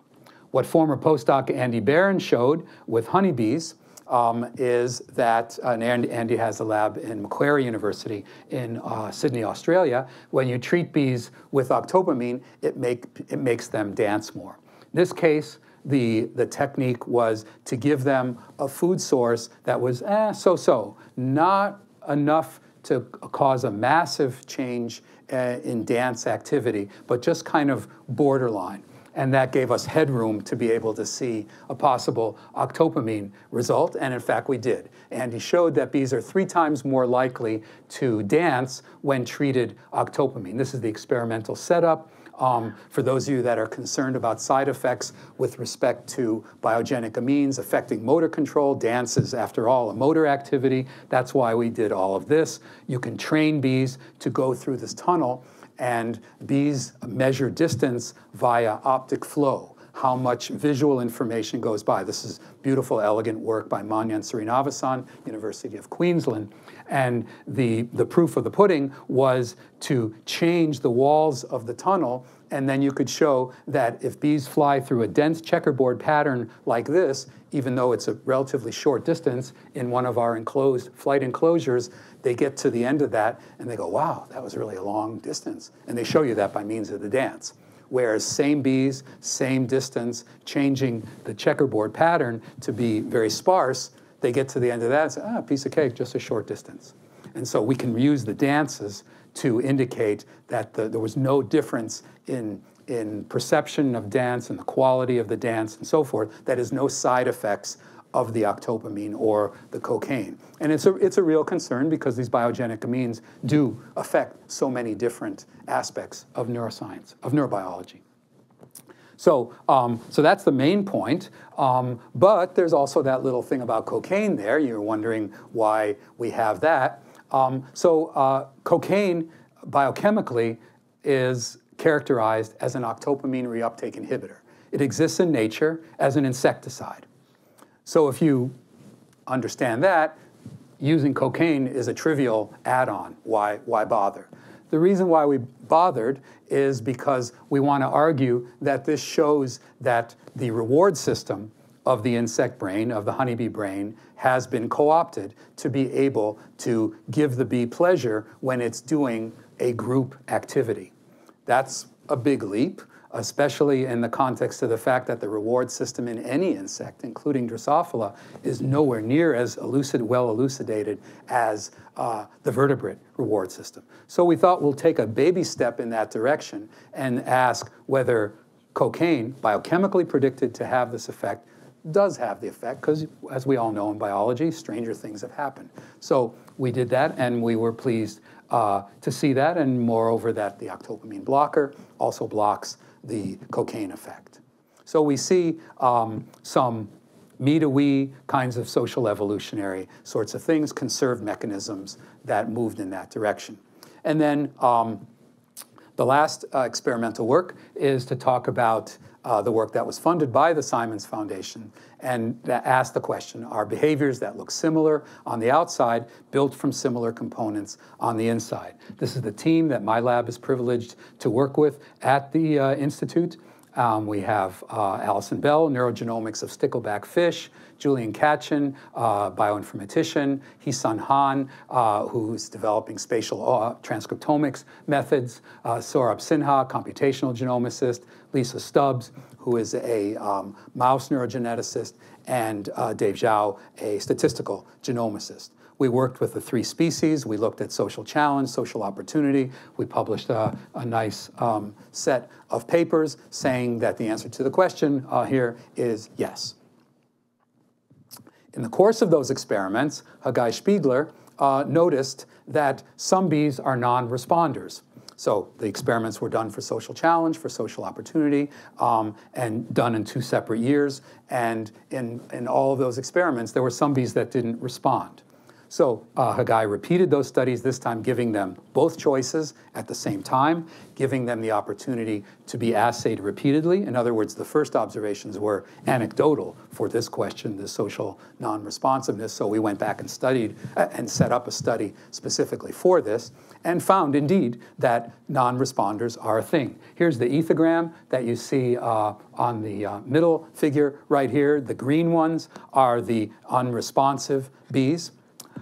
A: What former postdoc Andy Barron showed with honeybees um, is that, uh, and Andy has a lab in Macquarie University in uh, Sydney, Australia. When you treat bees with octopamine, it, make, it makes them dance more this case, the, the technique was to give them a food source that was eh, so-so, not enough to cause a massive change uh, in dance activity, but just kind of borderline. And that gave us headroom to be able to see a possible octopamine result. And in fact, we did. And he showed that bees are three times more likely to dance when treated octopamine. This is the experimental setup. Um, for those of you that are concerned about side effects with respect to biogenic amines affecting motor control, dance is, after all, a motor activity. That's why we did all of this. You can train bees to go through this tunnel, and bees measure distance via optic flow. how much visual information goes by. This is beautiful, elegant work by Mandyam Srinivasan, University of Queensland. And the, the proof of the pudding was to change the walls of the tunnel and then you could show that if bees fly through a dense checkerboard pattern like this, even though it's a relatively short distance in one of our enclosed flight enclosures, they get to the end of that and they go, wow, that was really a long distance. And they show you that by means of the dance. Whereas same bees, same distance, changing the checkerboard pattern to be very sparse, they get to the end of that and say, ah, piece of cake, just a short distance. And so we can use the dances to indicate that the, there was no difference in, in perception of dance and the quality of the dance and so forth. That is no side effects of the octopamine or the cocaine. And it's a, it's a real concern because these biogenic amines do affect so many different aspects of neuroscience, of neurobiology. So, um, so that's the main point. Um, but there's also that little thing about cocaine there. You're wondering why we have that. Um, so uh, cocaine biochemically is characterized as an octopamine reuptake inhibitor. It exists in nature as an insecticide. So if you understand that, using cocaine is a trivial add-on. Why, why bother? The reason why we bothered is because we want to argue that this shows that the reward system of the insect brain, of the honeybee brain, has been co-opted to be able to give the bee pleasure when it's doing a group activity. That's a big leap, especially in the context of the fact that the reward system in any insect, including Drosophila, is nowhere near as elucid, well elucidated as uh, the vertebrate reward system. So we thought we'll take a baby step in that direction and ask whether cocaine, biochemically predicted to have this effect, does have the effect, because as we all know in biology, stranger things have happened. So we did that, and we were pleased uh, to see that, and moreover that the octopamine blocker also blocks the cocaine effect. So we see um, some me to we kinds of social evolutionary sorts of things, conserved mechanisms that moved in that direction. And then um, the last uh, experimental work is to talk about uh, the work that was funded by the Simons Foundation and asked the question, are behaviors that look similar on the outside built from similar components on the inside? This is the team that my lab is privileged to work with at the uh, Institute. Um, we have uh, Allison Bell, neurogenomics of stickleback fish, Julian Catchen, uh, bioinformatician, Heesun Han, uh, who's developing spatial uh, transcriptomics methods, uh, Saurabh Sinha, computational genomicist, Lisa Stubbs, who is a um, mouse neurogeneticist, and uh, Dave Zhao, a statistical genomicist. We worked with the three species. We looked at social challenge, social opportunity. We published a, a nice um, set of papers saying that the answer to the question uh, here is yes. In the course of those experiments, Hagai Shpigler uh, noticed that some bees are non-responders. So the experiments were done for social challenge, for social opportunity, um, and done in two separate years. And in, in all of those experiments, there were some bees that didn't respond. So uh, Hagai repeated those studies, this time giving them both choices at the same time, giving them the opportunity to be assayed repeatedly. In other words, the first observations were anecdotal for this question, the social non-responsiveness. So we went back and studied uh, and set up a study specifically for this and found indeed that non-responders are a thing. Here's the ethogram that you see uh, on the uh, middle figure right here. The green ones are the unresponsive bees.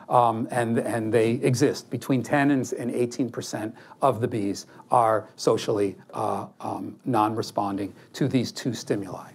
A: Um, and, and they exist. Between 10 and, 18% of the bees are socially uh, um, non-responding to these two stimuli.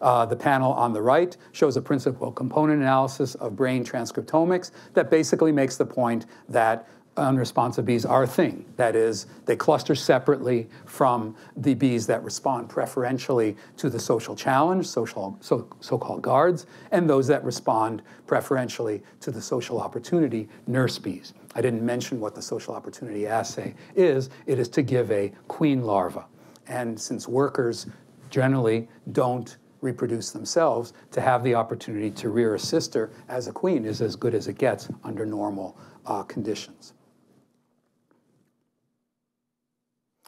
A: Uh, the panel on the right shows a principal component analysis of brain transcriptomics that basically makes the point that unresponsive bees are a thing. That is, they cluster separately from the bees that respond preferentially to the social challenge, social, so, so-called guards, and those that respond preferentially to the social opportunity, nurse bees. I didn't mention what the social opportunity assay is. It is to give a queen larva. And since workers generally don't reproduce themselves, to have the opportunity to rear a sister as a queen is as good as it gets under normal uh, conditions.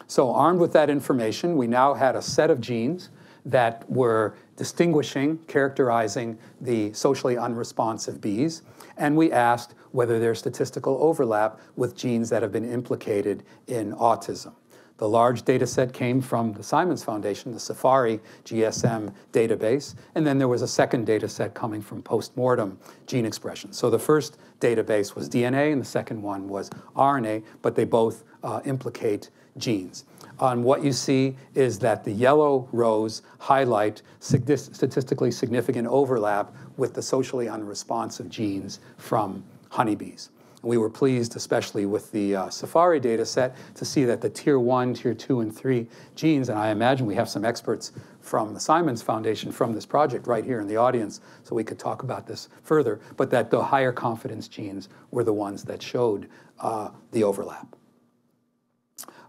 A: So armed with that information, we now had a set of genes that were distinguishing, characterizing the socially unresponsive bees, and we asked whether there's statistical overlap with genes that have been implicated in autism. The large data set came from the Simons Foundation, the SFARI GSM database, and then there was a second data set coming from postmortem gene expression. So the first database was DNA, and the second one was RNA, but they both uh, implicate genes. On what you see is that the yellow rows highlight statistically significant overlap with the socially unresponsive genes from honeybees. We were pleased, especially with the uh, SFARI data set, to see that the tier one, tier two, and three genes, and I imagine we have some experts from the Simons Foundation from this project right here in the audience, so we could talk about this further, but that the higher confidence genes were the ones that showed uh, the overlap.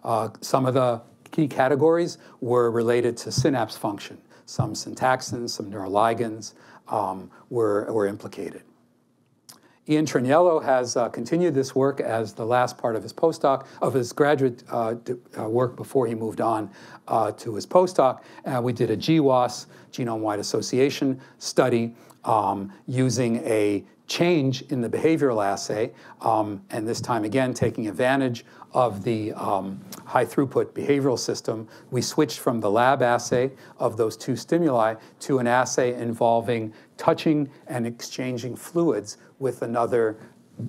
A: Uh, some of the key categories were related to synapse function. Some syntaxins, some neuroligins um, were, were implicated. Ian Traniello has uh, continued this work as the last part of his postdoc, of his graduate uh, uh, work before he moved on uh, to his postdoc. we did a GWAS, genome-wide association study, um, using a change in the behavioral assay, um, and this time again taking advantage of the um, high throughput behavioral system, we switched from the lab assay of those two stimuli to an assay involving touching and exchanging fluids with another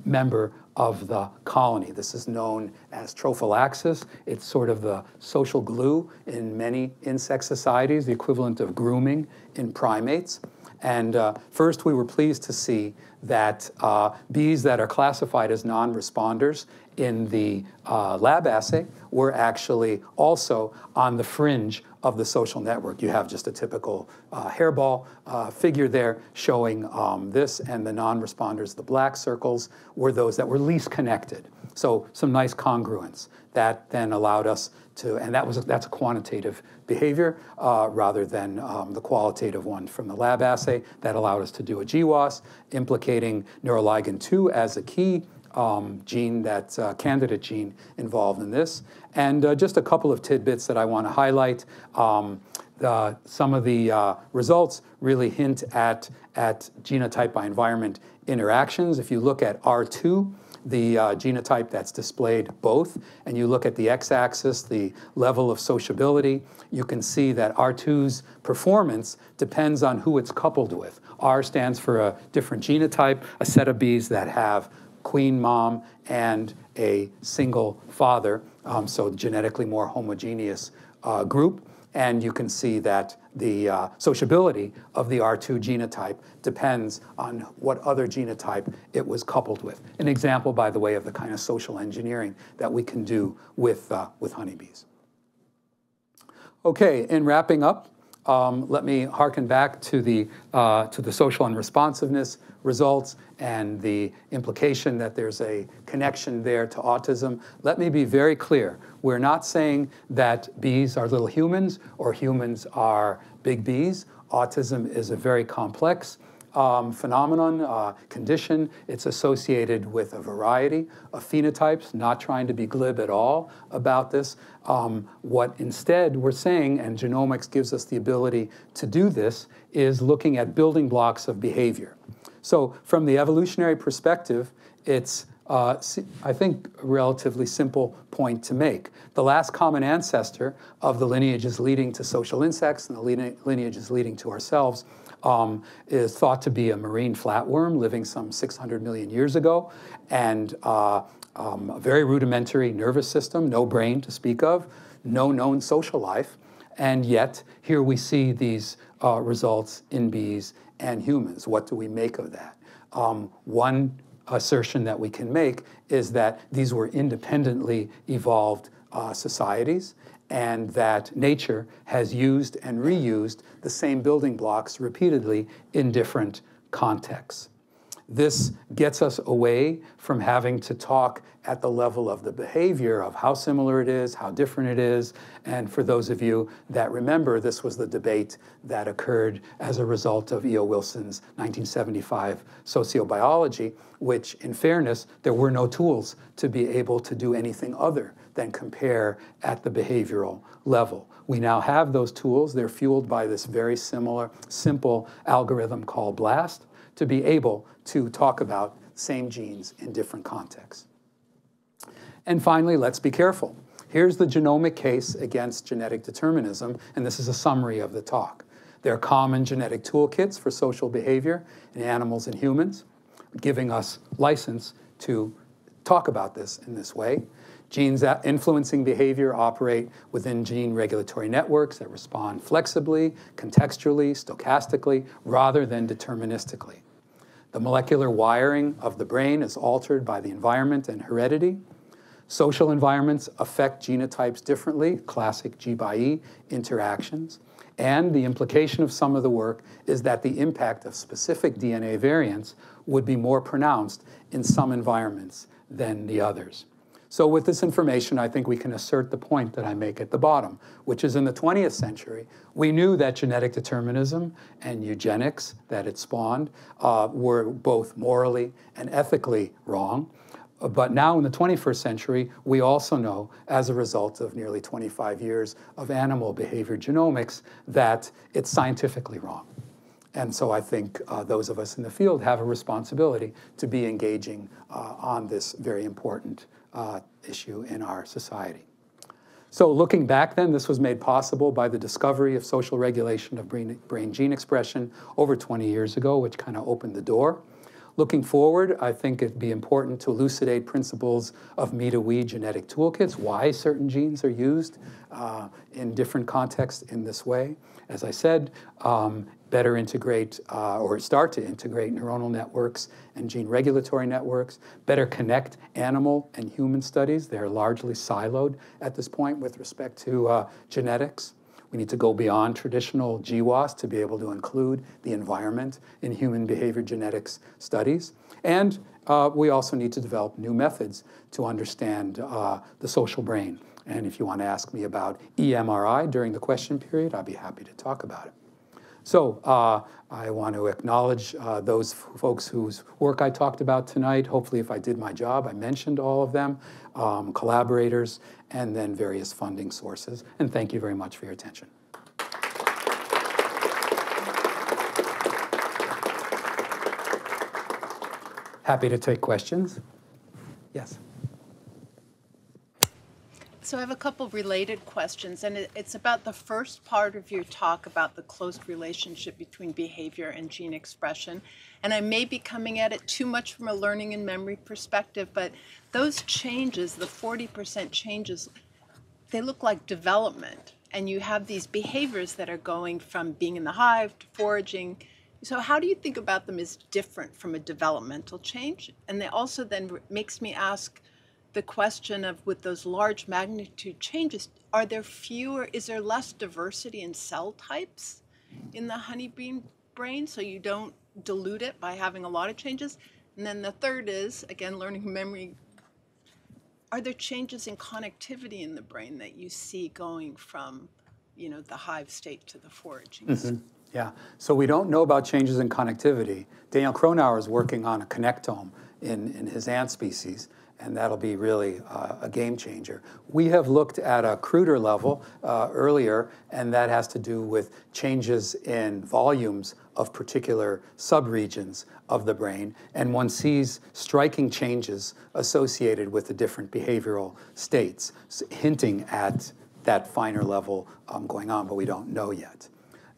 A: member of the colony. This is known as trophallaxis. It's sort of the social glue in many insect societies, the equivalent of grooming in primates. And uh, first, we were pleased to see that uh, bees that are classified as non-responders in the uh, lab assay were actually also on the fringe of the social network. You have just a typical uh, hairball uh, figure there showing um, this, and the non-responders, the black circles, were those that were least connected. So some nice congruence that then allowed us to, and that was a, that's a quantitative behavior uh, rather than um, the qualitative one from the lab assay that allowed us to do a GWAS implicating neuroligin 2 as a key um, gene, that uh, candidate gene involved in this. And uh, just a couple of tidbits that I want to highlight. Um, the, some of the uh, results really hint at, at genotype by environment interactions. If you look at R2, the uh, genotype that's displayed both, and you look at the x-axis, the level of sociability, you can see that R2's performance depends on who it's coupled with. R stands for a different genotype, a set of bees that have queen mom and a single father, um, so genetically more homogeneous uh, group. And you can see that the uh, sociability of the R2 genotype depends on what other genotype it was coupled with. An example, by the way, of the kind of social engineering that we can do with, uh, with honeybees. Okay, in wrapping up, um, let me harken back to the, uh, to the social unresponsiveness results and the implication that there's a connection there to autism. Let me be very clear. We're not saying that bees are little humans or humans are big bees. Autism is a very complex um, phenomenon, uh, condition. It's associated with a variety of phenotypes, not trying to be glib at all about this. Um, what instead we're saying, and genomics gives us the ability to do this, is looking at building blocks of behavior. So from the evolutionary perspective, it's, uh, I think, a relatively simple point to make. The last common ancestor of the lineages leading to social insects and the lineages leading to ourselves um, is thought to be a marine flatworm living some 600 million years ago, and uh, um, a very rudimentary nervous system, no brain to speak of, no known social life, and yet here we see these uh, results in bees and humans. What do we make of that? Um, one assertion that we can make is that these were independently evolved uh, societies and that nature has used and reused the same building blocks repeatedly in different contexts. This gets us away from having to talk at the level of the behavior of how similar it is, how different it is. And for those of you that remember, this was the debate that occurred as a result of E.O. Wilson's 1975 sociobiology, which, in fairness, there were no tools to be able to do anything other than compare at the behavioral level. We now have those tools. They're fueled by this very similar, simple algorithm called BLAST to be able to talk about same genes in different contexts. And finally, let's be careful. Here's the genomic case against genetic determinism, and this is a summary of the talk. There are common genetic toolkits for social behavior in animals and humans, giving us license to talk about this in this way. Genes that influencing behavior operate within gene regulatory networks that respond flexibly, contextually, stochastically, rather than deterministically. The molecular wiring of the brain is altered by the environment and heredity. Social environments affect genotypes differently, classic G by E interactions. And the implication of some of the work is that the impact of specific DNA variants would be more pronounced in some environments than the others. So with this information, I think we can assert the point that I make at the bottom, which is in the 20th century, we knew that genetic determinism and eugenics that it spawned uh, were both morally and ethically wrong. But now in the 21st century, we also know, as a result of nearly 25 years of animal behavior genomics, that it's scientifically wrong. And so I think uh, those of us in the field have a responsibility to be engaging uh, on this very important uh, issue in our society. So looking back then, this was made possible by the discovery of social regulation of brain, brain gene expression over 20 years ago, which kind of opened the door. Looking forward, I think it'd be important to elucidate principles of me-to-we genetic toolkits, why certain genes are used uh, in different contexts in this way. As I said, um, better integrate uh, or start to integrate neuronal networks and gene regulatory networks, better connect animal and human studies. They're largely siloed at this point with respect to uh, genetics. We need to go beyond traditional GWAS to be able to include the environment in human behavior genetics studies. And uh, we also need to develop new methods to understand uh, the social brain. And if you want to ask me about EMRI during the question period, I'd be happy to talk about it. So uh, I want to acknowledge uh, those folks whose work I talked about tonight. Hopefully, if I did my job, I mentioned all of them, um, collaborators, and then various funding sources. And thank you very much for your attention. Happy to take questions. Yes.
B: So I have a couple related questions, and it's about the first part of your talk about the close relationship between behavior and gene expression. And I may be coming at it too much from a learning and memory perspective, but those changes, the 40% changes, they look like development. And you have these behaviors that are going from being in the hive to foraging. So how do you think about them as different from a developmental change? And they also then makes me ask, the question of with those large magnitude changes, are there fewer, is there less diversity in cell types in the honeybee brain so you don't dilute it by having a lot of changes? And then the third is, again, learning memory. Are there changes in connectivity in the brain that you see going from, you know, the hive state to the foraging mm-hmm. state?
A: Yeah, so we don't know about changes in connectivity. Daniel Kronauer is working on a connectome in, in his ant species and that'll be really uh, a game changer. We have looked at a cruder level uh, earlier, and that has to do with changes in volumes of particular subregions of the brain, and one sees striking changes associated with the different behavioral states, hinting at that finer level um, going on, but we don't know yet.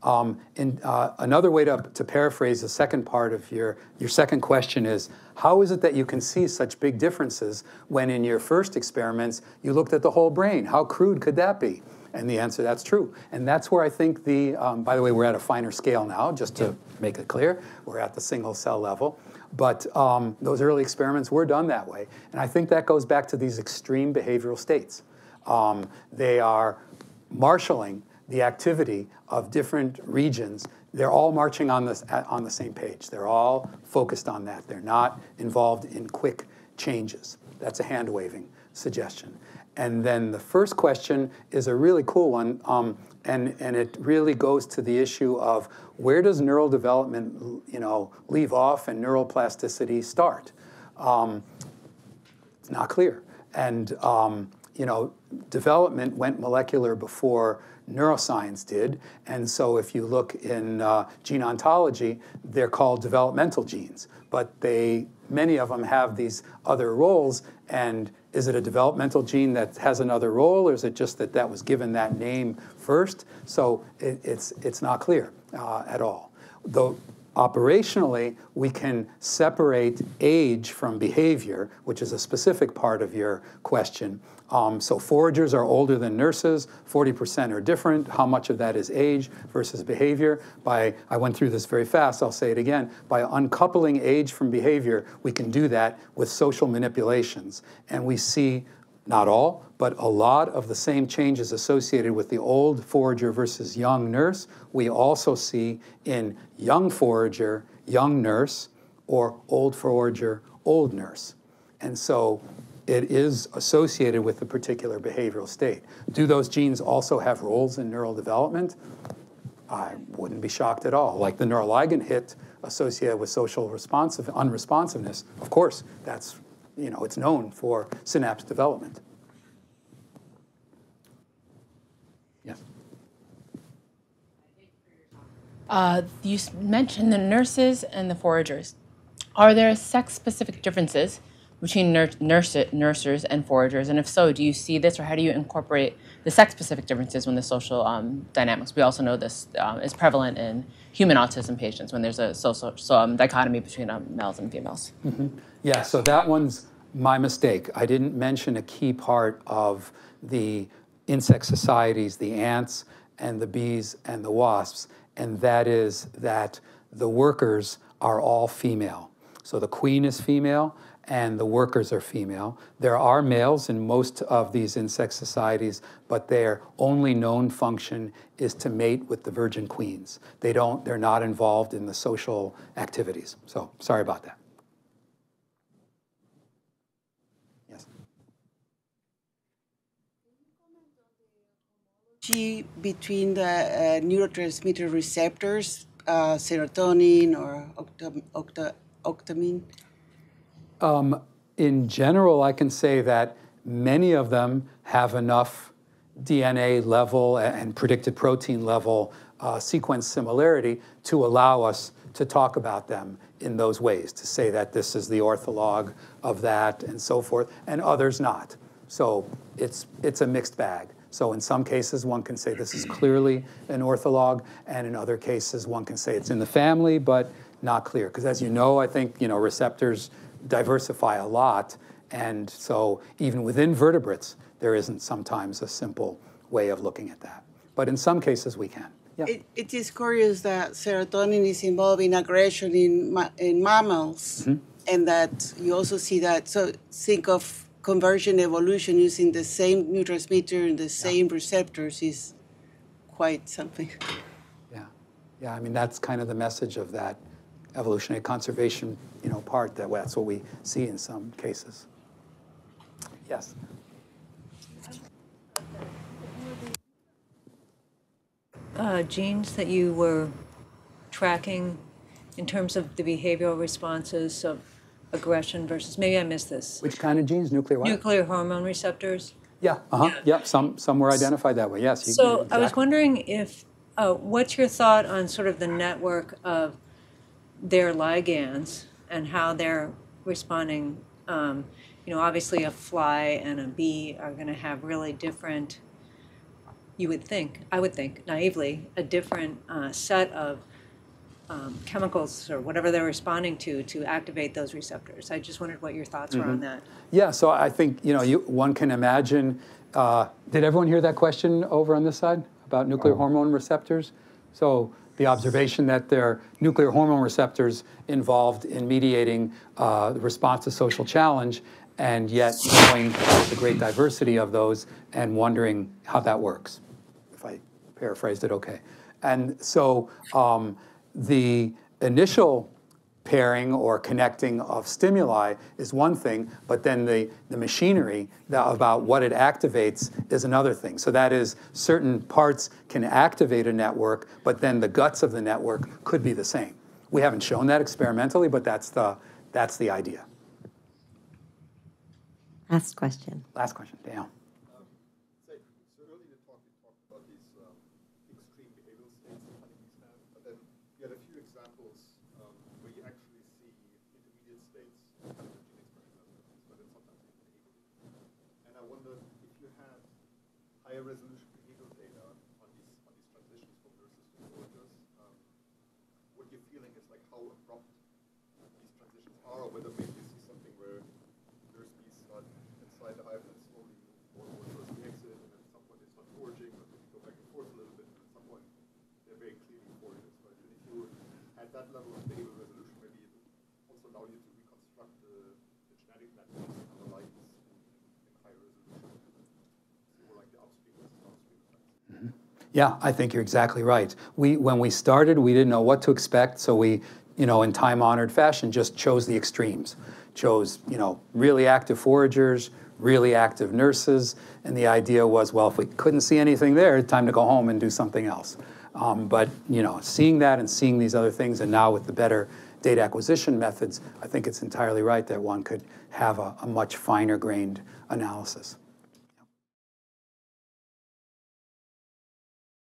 A: Um, and uh, another way to, to paraphrase the second part of your, your second question is, how is it that you can see such big differences when in your first experiments you looked at the whole brain? How crude could that be? And the answer, that's true. And that's where I think the, um, by the way, we're at a finer scale now, just to make it clear. We're at the single cell level. But um, those early experiments were done that way. And I think that goes back to these extreme behavioral states. Um, they are marshaling the activity of different regions they're all marching on the, on the same page. They're all focused on that. They're not involved in quick changes. That's a hand waving suggestion. And then the first question is a really cool one, um, and, and it really goes to the issue of where does neural development you know, leave off and neuroplasticity start? Um, it's not clear. And um, you know, development went molecular before neuroscience did. And so if you look in uh, gene ontology, they're called developmental genes. But they, many of them have these other roles. And is it a developmental gene that has another role, or is it just that that was given that name first? So it, it's, it's not clear uh, at all. Though operationally, we can separate age from behavior, which is a specific part of your question. Um, so foragers are older than nurses, 40% are different. How much of that is age versus behavior? By, I went through this very fast, I'll say it again. By uncoupling age from behavior, we can do that with social manipulations. And we see not all, but a lot of the same changes associated with the old forager versus young nurse, we also see in young forager, young nurse, or old forager, old nurse. And so it is associated with a particular behavioral state. Do those genes also have roles in neural development? I wouldn't be shocked at all. Like the neuroligin hit associated with social responsive unresponsiveness, of course, that's you know, it's known for synapse development. Yes.
C: Uh, you mentioned the nurses and the foragers. Are there sex-specific differences between nur- nurse- nurses and foragers? And if so, do you see this, or how do you incorporate the sex-specific differences when the social um, dynamics? We also know this um, is prevalent in human autism patients when there's a social so, um, dichotomy between um, males and females.
A: Mm-hmm. Yeah, so that one's my mistake. I didn't mention a key part of the insect societies, the ants and the bees and the wasps, and that is that the workers are all female. So the queen is female and the workers are female. There are males in most of these insect societies, but their only known function is to mate with the virgin queens. They don't, they're not involved in the social activities. So sorry about that. Yes.
D: Between the uh, neurotransmitter receptors, uh, serotonin or octa, octa, octamine?
A: Um, in general, I can say that many of them have enough DNA level and predicted protein level uh, sequence similarity to allow us to talk about them in those ways, to say that this is the ortholog of that and so forth, and others not. So it's, it's a mixed bag. So in some cases, one can say this is clearly an ortholog, and in other cases, one can say it's in the family, but not clear. Because as you know, I think you know receptors diversify a lot, and so even within vertebrates, there isn't sometimes a simple way of looking at that. But in some cases, we can.
D: Yeah. It, it is curious that serotonin is involved in aggression in, in mammals, mm-hmm. and that you also see that. So think of convergent evolution using the same neurotransmitter and the same yeah. receptors is quite something.
A: Yeah, yeah. I mean, that's kind of the message of that evolutionary conservation, you know, part. That that's what we see in some cases. Yes.
E: Uh, genes that you were tracking in terms of the behavioral responses of aggression versus maybe I missed this.
A: Which kind of genes? Nuclear what?
E: Nuclear hormone receptors.
A: Yeah. Uh huh. Yeah. Yep. Some some were identified that way. Yes.
E: You, so exactly. I was wondering if uh, what's your thought on sort of the network of their ligands and how they're responding. Um, you know, obviously a fly and a bee are going to have really different. You would think, I would think, naively, a different uh, set of um, chemicals or whatever they're responding to to activate those receptors. I just wondered what your thoughts mm-hmm. were on mm-hmm. that.
A: Yeah, so I think you know you, one can imagine. Uh, did everyone hear that question over on this side about nuclear hormone receptors? So the observation that there are nuclear hormone receptors involved in mediating uh, the response to social challenge, and yet knowing the great diversity of those and wondering how that works. If I paraphrased it okay. And so um, the initial pairing or connecting of stimuli is one thing, but then the, the machinery that, about what it activates is another thing. So that is certain parts can activate a network, but then the guts of the network could be the same. We haven't shown that experimentally, but that's the, that's the idea.
F: Last question.
A: Last question, Dale.
G: Say, so earlier in the talk, you talked about these um, extreme behavioral states that honeybees have, but then you had a few examples um, where you actually see intermediate states kind of gene expression levels, but then sometimes even behavioral. And I wonder if you had higher resolution behavioral data on these on these transitions from nurses to soldiers, um, what your feeling is like how abrupt these transitions are, or whether maybe you see something where nurse bees start inside the hive and then slowly move more towards the exit, and then at some point they start foraging, but then you go back and forth a little bit, and at some point they're very clearly foragers, right? And if you had that level of behavioral resolution, maybe it would also allow you to reconstruct the, the genetic networks that underlie these in, in higher resolution. It's more like the upstream versus downstream effects.
A: Yeah, I think you're exactly right. We, when we started, we didn't know what to expect, so we, you know, in time-honored fashion, just chose the extremes. Chose, you know, really active foragers, really active nurses, and the idea was, well, if we couldn't see anything there, time to go home and do something else. Um, but you know, seeing that and seeing these other things, and now with the better data acquisition methods, I think it's entirely right that one could have a, a much finer-grained analysis.